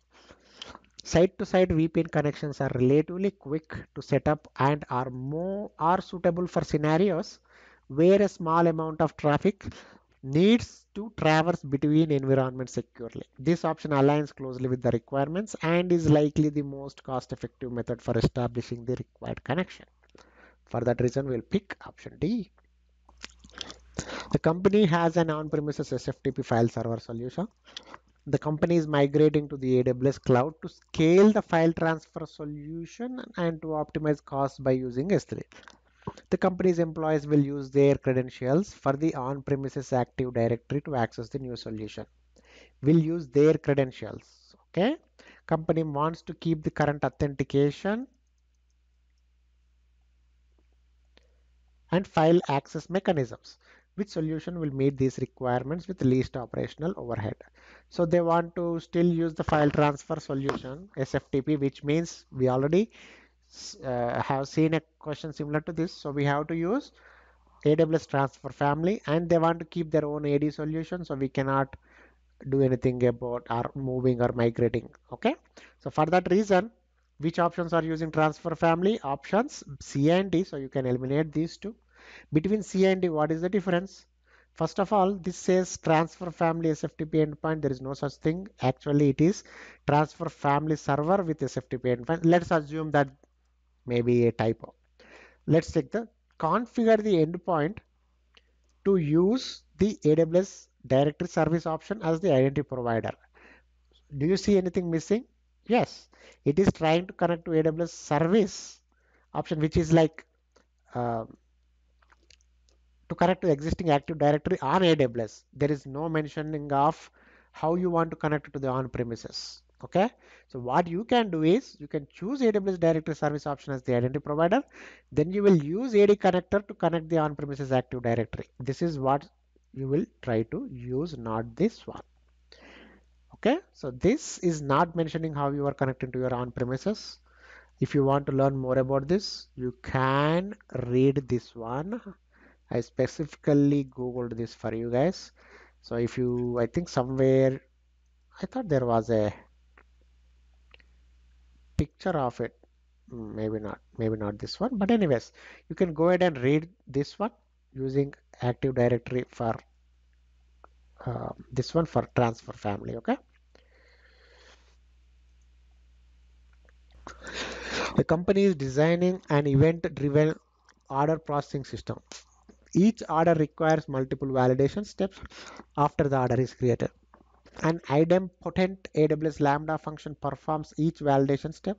Site-to-site VPN connections are relatively quick to set up and are more are suitable for scenarios where a small amount of traffic needs to traverse between environments securely. This option aligns closely with the requirements and is likely the most cost-effective method for establishing the required connection. For that reason, we'll pick option D. The company has an on-premises SFTP file server solution. The company is migrating to the AWS cloud to scale the file transfer solution and to optimize costs by using S3. The company's employees will use their credentials for the on-premises Active Directory to access the new solution. Will use their credentials. Okay. Company wants to keep the current authentication and file access mechanisms. Which solution will meet these requirements with least operational overhead. So they want to still use the file transfer solution SFTP, which means we already uh, have seen a question similar to this. So we have to use AWS transfer family and they want to keep their own AD solution. So we cannot do anything about our moving or migrating. Okay. So for that reason, which options are using transfer family? Options C and D. So you can eliminate these two. Between C and D, what is the difference? First of all, this says transfer family SFTP endpoint. There is no such thing. Actually, it is transfer family server with SFTP endpoint. Let's assume that maybe a typo. Let's take the configure the endpoint to use the AWS directory service option as the identity provider. Do you see anything missing? Yes, it is trying to connect to AWS service option, which is like uh, to connect to existing Active Directory on AWS. There is no mentioning of how you want to connect to the on-premises. Okay, so what you can do is you can choose AWS Directory Service option as the identity provider. Then you will use AD connector to connect the on-premises Active Directory. This is what you will try to use, not this one. Okay, so this is not mentioning how you are connecting to your on-premises. If you want to learn more about this, you can read this one I specifically googled this for you guys. So if you I think somewhere I thought there was a picture of it. Maybe not maybe not this one. But anyways you can go ahead and read this one using active directory for uh, this one for transfer family okay? The company is designing an event driven order processing system each order requires multiple validation steps after the order is created. An idempotent AWS Lambda function performs each validation step.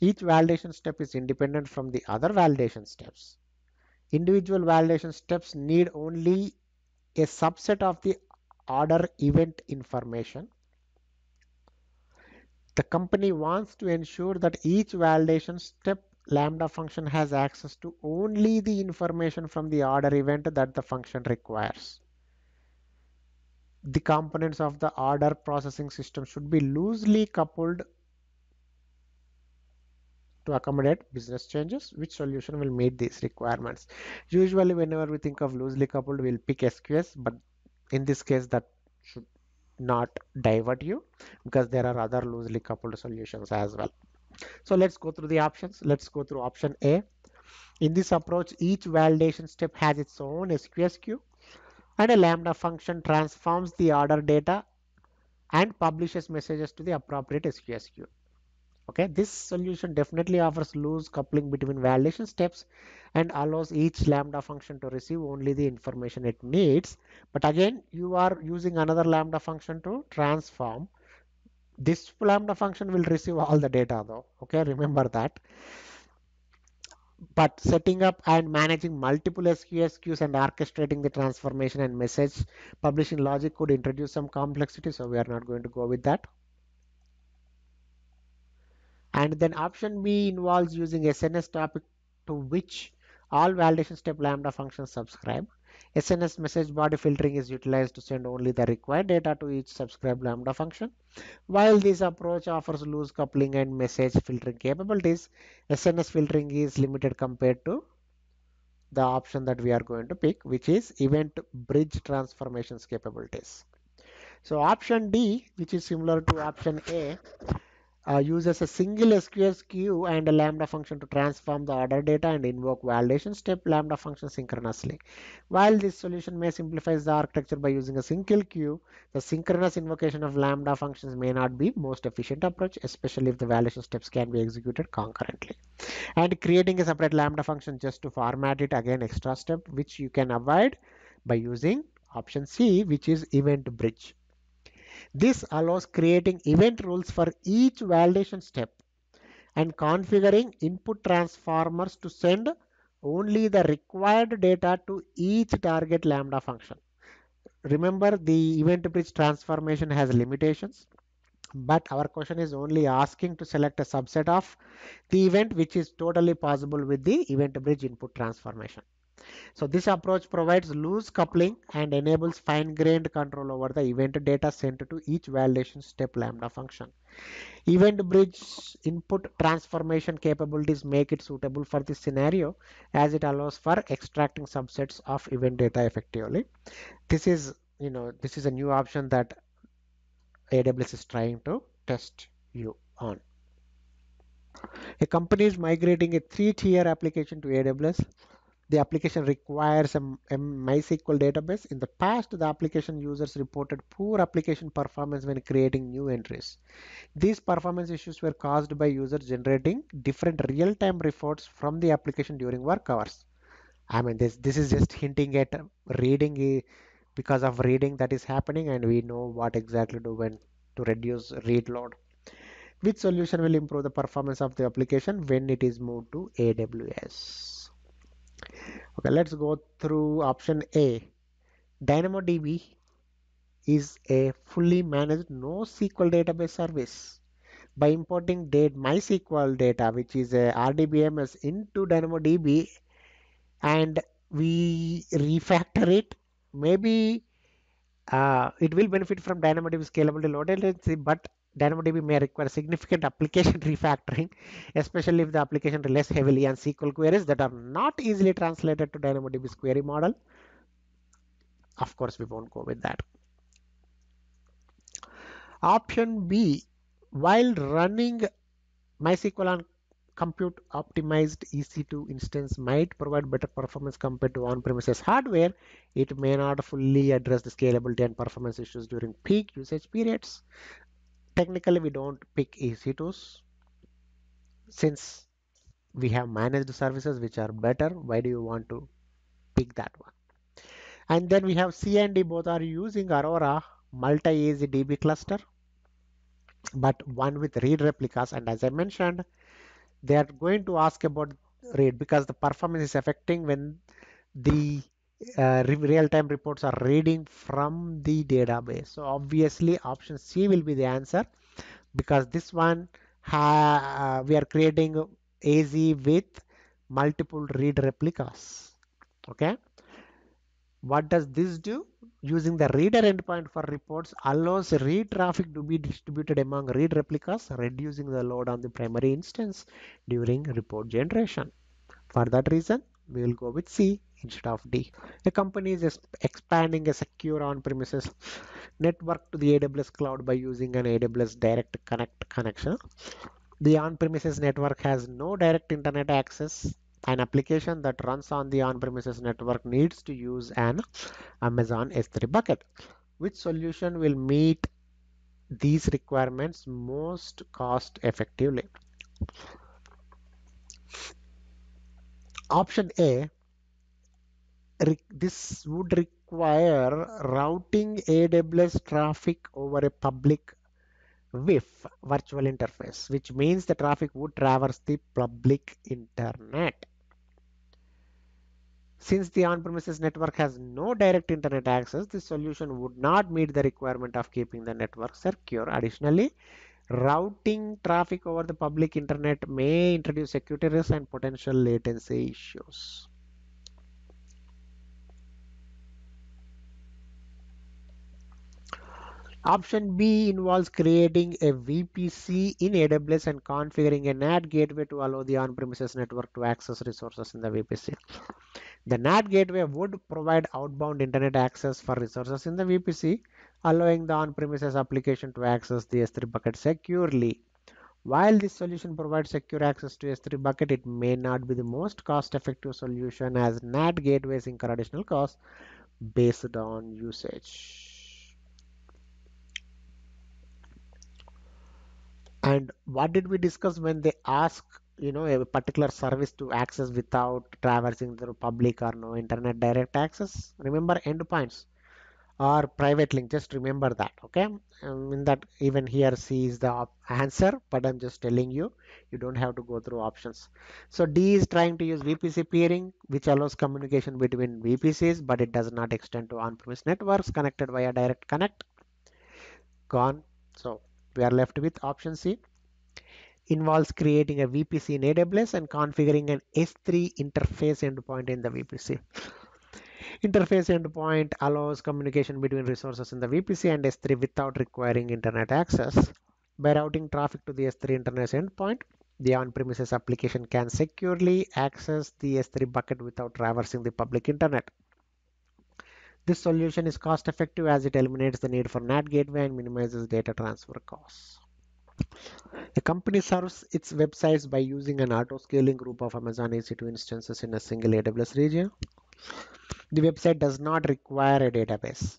Each validation step is independent from the other validation steps. Individual validation steps need only a subset of the order event information. The company wants to ensure that each validation step lambda function has access to only the information from the order event that the function requires. The components of the order processing system should be loosely coupled to accommodate business changes. Which solution will meet these requirements? Usually whenever we think of loosely coupled, we'll pick SQS, but in this case that should not divert you because there are other loosely coupled solutions as well. So let's go through the options. Let's go through option A. In this approach, each validation step has its own SQS queue and a Lambda function transforms the order data and publishes messages to the appropriate SQS queue. Okay, this solution definitely offers loose coupling between validation steps and allows each Lambda function to receive only the information it needs. But again, you are using another Lambda function to transform this lambda function will receive all the data though. Okay remember that. But setting up and managing multiple SQS queues and orchestrating the transformation and message publishing logic could introduce some complexity so we are not going to go with that. And then option B involves using SNS topic to which all validation step lambda functions subscribe SNS message body filtering is utilized to send only the required data to each subscribed Lambda function. While this approach offers loose coupling and message filtering capabilities, SNS filtering is limited compared to the option that we are going to pick, which is event bridge transformations capabilities. So option D, which is similar to option A, uh, uses a single SQS queue and a Lambda function to transform the order data and invoke validation step Lambda function synchronously. While this solution may simplify the architecture by using a single queue, the synchronous invocation of Lambda functions may not be most efficient approach, especially if the validation steps can be executed concurrently. And creating a separate Lambda function just to format it again extra step, which you can avoid by using option C, which is event bridge. This allows creating event rules for each validation step and configuring input transformers to send only the required data to each target lambda function. Remember the event bridge transformation has limitations but our question is only asking to select a subset of the event which is totally possible with the event bridge input transformation. So this approach provides loose coupling and enables fine-grained control over the event data sent to each validation step lambda function. Event bridge input transformation capabilities make it suitable for this scenario as it allows for extracting subsets of event data effectively. This is, you know, this is a new option that AWS is trying to test you on. A company is migrating a three-tier application to AWS the application requires a, a, MySQL database. In the past, the application users reported poor application performance when creating new entries. These performance issues were caused by users generating different real-time reports from the application during work hours. I mean, this this is just hinting at reading because of reading that is happening, and we know what exactly to do when to reduce read load. Which solution will improve the performance of the application when it is moved to AWS? Okay, let's go through option A. DynamoDB is a fully managed NoSQL database service. By importing data, MySQL data, which is a RDBMS into DynamoDB, and we refactor it, maybe uh, it will benefit from DynamoDB scalability low latency, but DynamoDB may require significant application refactoring, especially if the application relies heavily on SQL queries that are not easily translated to DynamoDB's query model. Of course, we won't go with that. Option B, while running MySQL on compute optimized EC2 instance might provide better performance compared to on-premises hardware, it may not fully address the scalability and performance issues during peak usage periods technically we don't pick EC2s since we have managed services which are better why do you want to pick that one? And then we have C and D. Both are using Aurora multi-AZ DB cluster but one with read replicas. And as I mentioned they are going to ask about read because the performance is affecting when the uh, real-time reports are reading from the database. So obviously option C will be the answer because this one uh, we are creating AZ with multiple read replicas. Okay. What does this do? Using the reader endpoint for reports allows read traffic to be distributed among read replicas, reducing the load on the primary instance during report generation. For that reason, we will go with C instead of D. The company is expanding a secure on-premises network to the AWS cloud by using an AWS Direct Connect connection. The on-premises network has no direct internet access. An application that runs on the on-premises network needs to use an Amazon S3 bucket. Which solution will meet these requirements most cost effectively? Option A this would require routing AWS traffic over a public VIF virtual interface, which means the traffic would traverse the public internet. Since the on-premises network has no direct internet access, this solution would not meet the requirement of keeping the network secure. Additionally, routing traffic over the public internet may introduce security risks and potential latency issues. Option B involves creating a VPC in AWS and configuring a NAT gateway to allow the on-premises network to access resources in the VPC. The NAT gateway would provide outbound internet access for resources in the VPC, allowing the on-premises application to access the S3 bucket securely. While this solution provides secure access to S3 bucket, it may not be the most cost-effective solution as NAT gateways incur additional costs based on usage. And what did we discuss when they ask, you know, a particular service to access without traversing the public or no internet direct access? Remember endpoints or private link. Just remember that. Okay. Um, in that even here C is the answer, but I'm just telling you, you don't have to go through options. So D is trying to use VPC peering, which allows communication between VPCs, but it does not extend to on-premise networks connected via direct connect. Gone. So we are left with option C. involves creating a VPC in AWS and configuring an S3 interface endpoint in the VPC. Interface endpoint allows communication between resources in the VPC and S3 without requiring internet access. By routing traffic to the S3 internet endpoint, the on-premises application can securely access the S3 bucket without traversing the public internet. This solution is cost effective as it eliminates the need for NAT gateway and minimizes data transfer costs. The company serves its websites by using an auto-scaling group of Amazon EC2 instances in a single AWS region. The website does not require a database.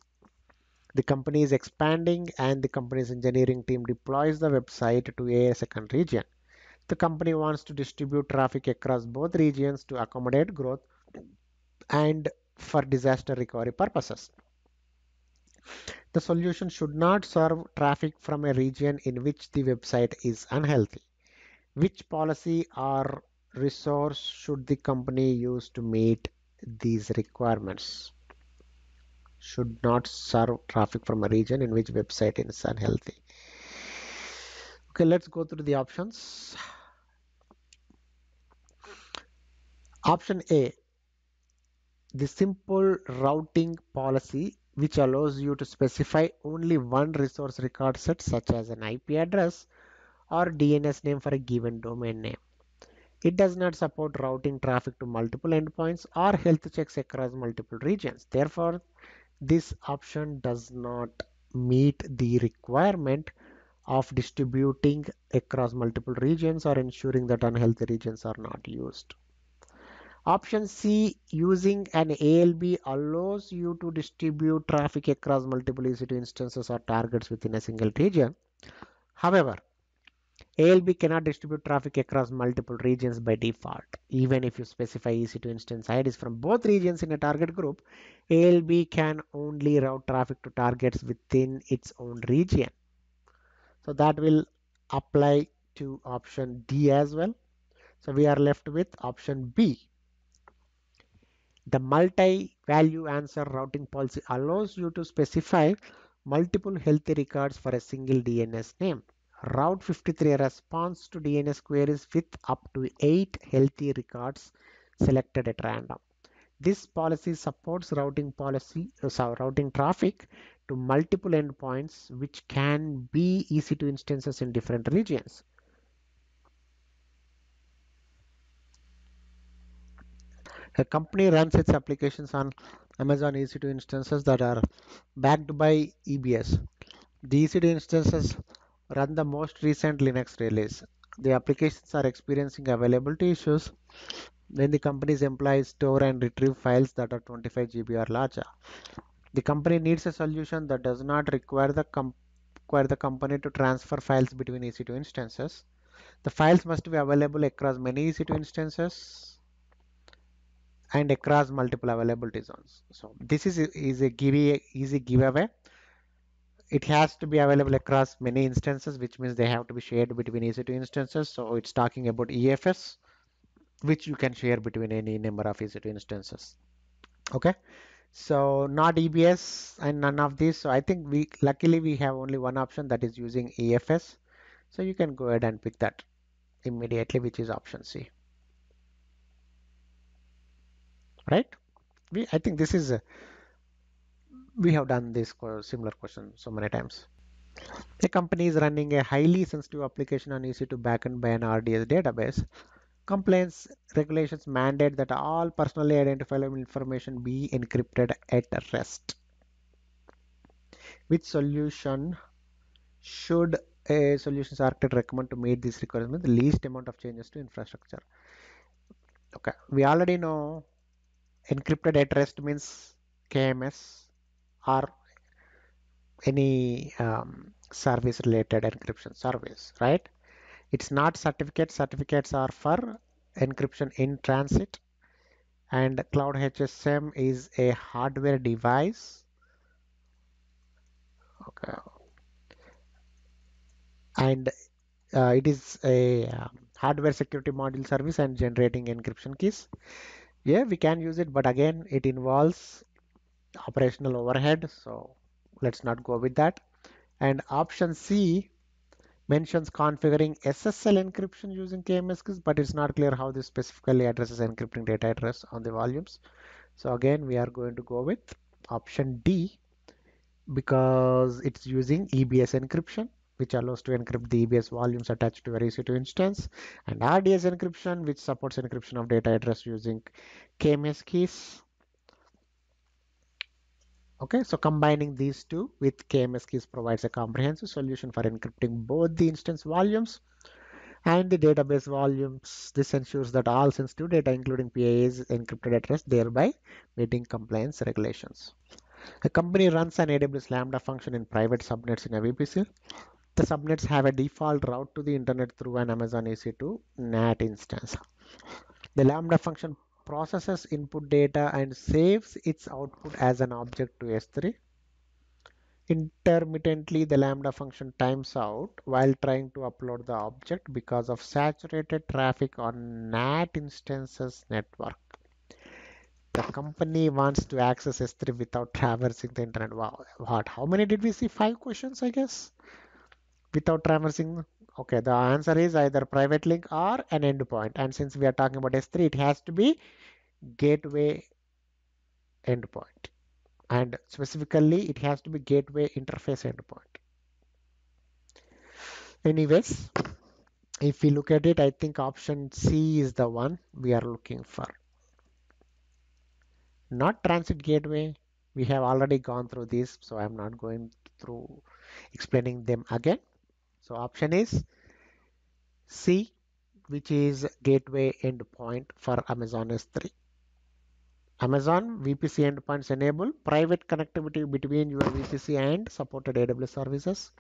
The company is expanding and the company's engineering team deploys the website to a second region. The company wants to distribute traffic across both regions to accommodate growth and for disaster recovery purposes. The solution should not serve traffic from a region in which the website is unhealthy. Which policy or resource should the company use to meet these requirements? Should not serve traffic from a region in which website is unhealthy. Okay, let's go through the options. Option A, the simple routing policy which allows you to specify only one resource record set such as an IP address or DNS name for a given domain name. It does not support routing traffic to multiple endpoints or health checks across multiple regions. Therefore, this option does not meet the requirement of distributing across multiple regions or ensuring that unhealthy regions are not used. Option C, using an ALB allows you to distribute traffic across multiple EC2 instances or targets within a single region. However, ALB cannot distribute traffic across multiple regions by default. Even if you specify EC2 instance IDs from both regions in a target group, ALB can only route traffic to targets within its own region. So that will apply to option D as well. So we are left with option B. The multi-value answer routing policy allows you to specify multiple healthy records for a single DNS name. Route 53 responds to DNS queries with up to 8 healthy records selected at random. This policy supports routing policy, uh, routing traffic to multiple endpoints which can be EC2 instances in different regions. A company runs its applications on Amazon EC2 instances that are backed by EBS. The EC2 instances run the most recent Linux release. The applications are experiencing availability issues when the company's employees store and retrieve files that are 25 GB or larger. The company needs a solution that does not require the, require the company to transfer files between EC2 instances. The files must be available across many EC2 instances and across multiple availability zones. So this is, is a give, easy giveaway. It has to be available across many instances, which means they have to be shared between EC2 instances. So it's talking about EFS, which you can share between any number of EC2 instances. Okay. So not EBS and none of these. So I think we luckily we have only one option that is using EFS. So you can go ahead and pick that immediately, which is option C right we i think this is a, we have done this similar question so many times a company is running a highly sensitive application on EC2 backend by an RDS database. Compliance regulations mandate that all personally identifiable information be encrypted at rest. Which solution should a solutions architect recommend to meet this requirement? The least amount of changes to infrastructure. Okay, we already know encrypted at rest means KMS or any um, service related encryption service, right? It's not certificate. Certificates are for encryption in transit and Cloud HSM is a hardware device. Okay. And uh, it is a um, hardware security module service and generating encryption keys yeah we can use it but again it involves operational overhead so let's not go with that and option C mentions configuring SSL encryption using KMS keys, but it's not clear how this specifically addresses encrypting data at rest on the volumes. So again, we are going to go with option D because it's using EBS encryption, which allows to encrypt the EBS volumes attached to a EC2 instance, and RDS encryption, which supports encryption of data at rest using KMS keys. Okay, so combining these two with KMS keys provides a comprehensive solution for encrypting both the instance volumes and the database volumes. This ensures that all sensitive data, including PII, is encrypted at rest, thereby meeting compliance regulations. A company runs an AWS Lambda function in private subnets in a VPC. The subnets have a default route to the internet through an Amazon EC2 NAT instance. The Lambda function processes input data and saves its output as an object to S3. Intermittently, the Lambda function times out while trying to upload the object because of saturated traffic on NAT instances network. The company wants to access S3 without traversing the internet. Wow, what? How many did we see? Five questions, I guess. Without traversing Okay, the answer is either private link or an endpoint. And since we are talking about S3, it has to be gateway endpoint. And specifically, it has to be gateway interface endpoint. Anyways, if we look at it, I think option C is the one we are looking for. Not transit gateway. We have already gone through this, so I'm not going through explaining them again. So option is C, which is gateway endpoint for Amazon S3. Amazon VPC endpoints enable private connectivity between your VPC and supported AWS services.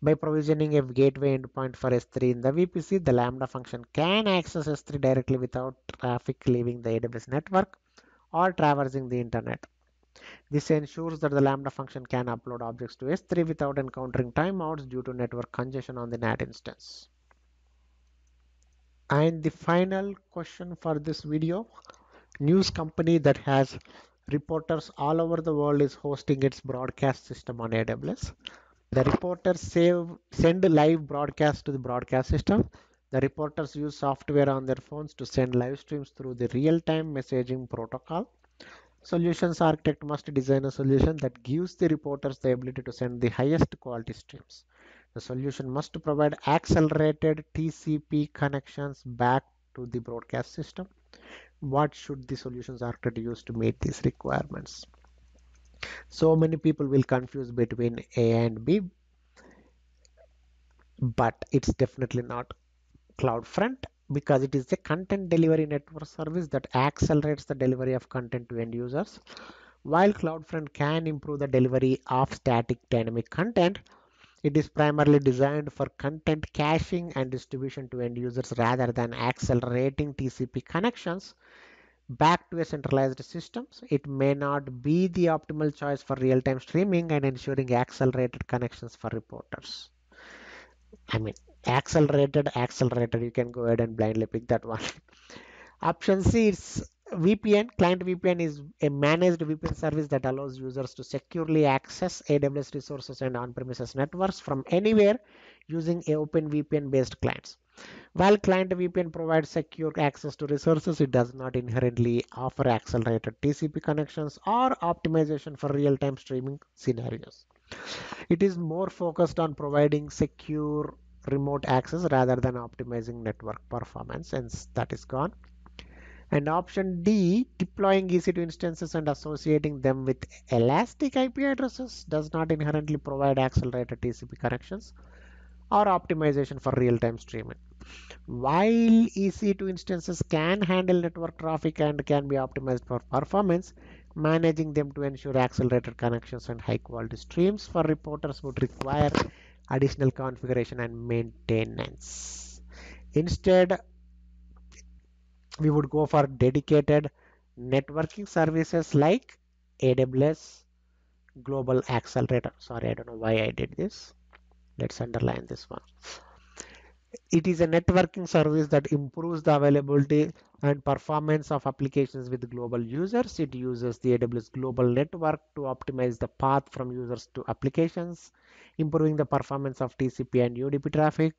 By provisioning a gateway endpoint for S3 in the VPC, the Lambda function can access S3 directly without traffic leaving the AWS network or traversing the internet. This ensures that the Lambda function can upload objects to S3 without encountering timeouts due to network congestion on the NAT instance. And the final question for this video, news company that has reporters all over the world is hosting its broadcast system on AWS. The reporters save, send live broadcast to the broadcast system. The reporters use software on their phones to send live streams through the real-time messaging protocol. Solutions architect must design a solution that gives the reporters the ability to send the highest quality streams. The solution must provide accelerated TCP connections back to the broadcast system. What should the solutions architect use to meet these requirements? So many people will confuse between A and B, but it's definitely not CloudFront because it is a content delivery network service that accelerates the delivery of content to end users. While CloudFront can improve the delivery of static dynamic content, it is primarily designed for content caching and distribution to end users rather than accelerating TCP connections back to a centralized system. It may not be the optimal choice for real-time streaming and ensuring accelerated connections for reporters. I mean, accelerated, accelerated. You can go ahead and blindly pick that one. Option C is VPN. Client VPN is a managed VPN service that allows users to securely access AWS resources and on-premises networks from anywhere using a open VPN based clients. While client VPN provides secure access to resources, it does not inherently offer accelerated TCP connections or optimization for real-time streaming scenarios. It is more focused on providing secure remote access rather than optimizing network performance and that is gone. And option D, deploying EC2 instances and associating them with elastic IP addresses does not inherently provide accelerated TCP connections or optimization for real-time streaming. While EC2 instances can handle network traffic and can be optimized for performance, managing them to ensure accelerated connections and high quality streams for reporters would require additional configuration and maintenance. Instead, we would go for dedicated networking services like AWS Global Accelerator. Sorry, I don't know why I did this. Let's underline this one. It is a networking service that improves the availability and performance of applications with global users. It uses the AWS global network to optimize the path from users to applications, improving the performance of TCP and UDP traffic.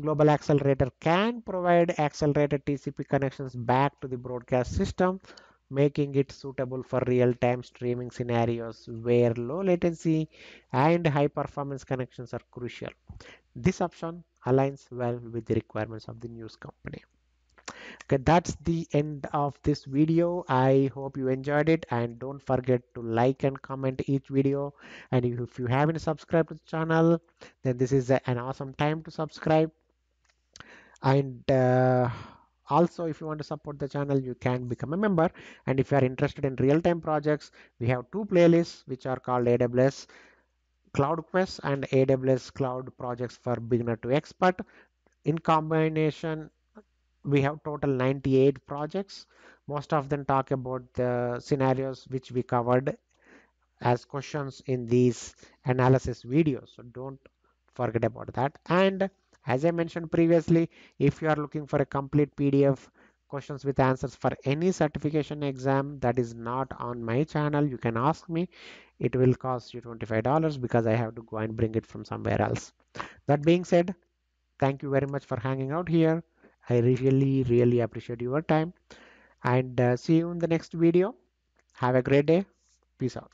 Global Accelerator can provide accelerated TCP connections back to the broadcast system, making it suitable for real-time streaming scenarios where low latency and high performance connections are crucial. This option aligns well with the requirements of the news company. Okay, that's the end of this video. I hope you enjoyed it and don't forget to like and comment each video. And if you haven't subscribed to the channel, then this is an awesome time to subscribe. And uh, also, if you want to support the channel, you can become a member. And if you are interested in real-time projects, we have two playlists which are called AWS Cloud Quest and AWS Cloud Projects for Beginner to Expert. In combination, we have total 98 projects. Most of them talk about the scenarios which we covered as questions in these analysis videos. So don't forget about that. And as I mentioned previously, if you are looking for a complete PDF questions with answers for any certification exam that is not on my channel, you can ask me. It will cost you $25 because I have to go and bring it from somewhere else. That being said, thank you very much for hanging out here. I really, really appreciate your time and uh, see you in the next video. Have a great day. Peace out.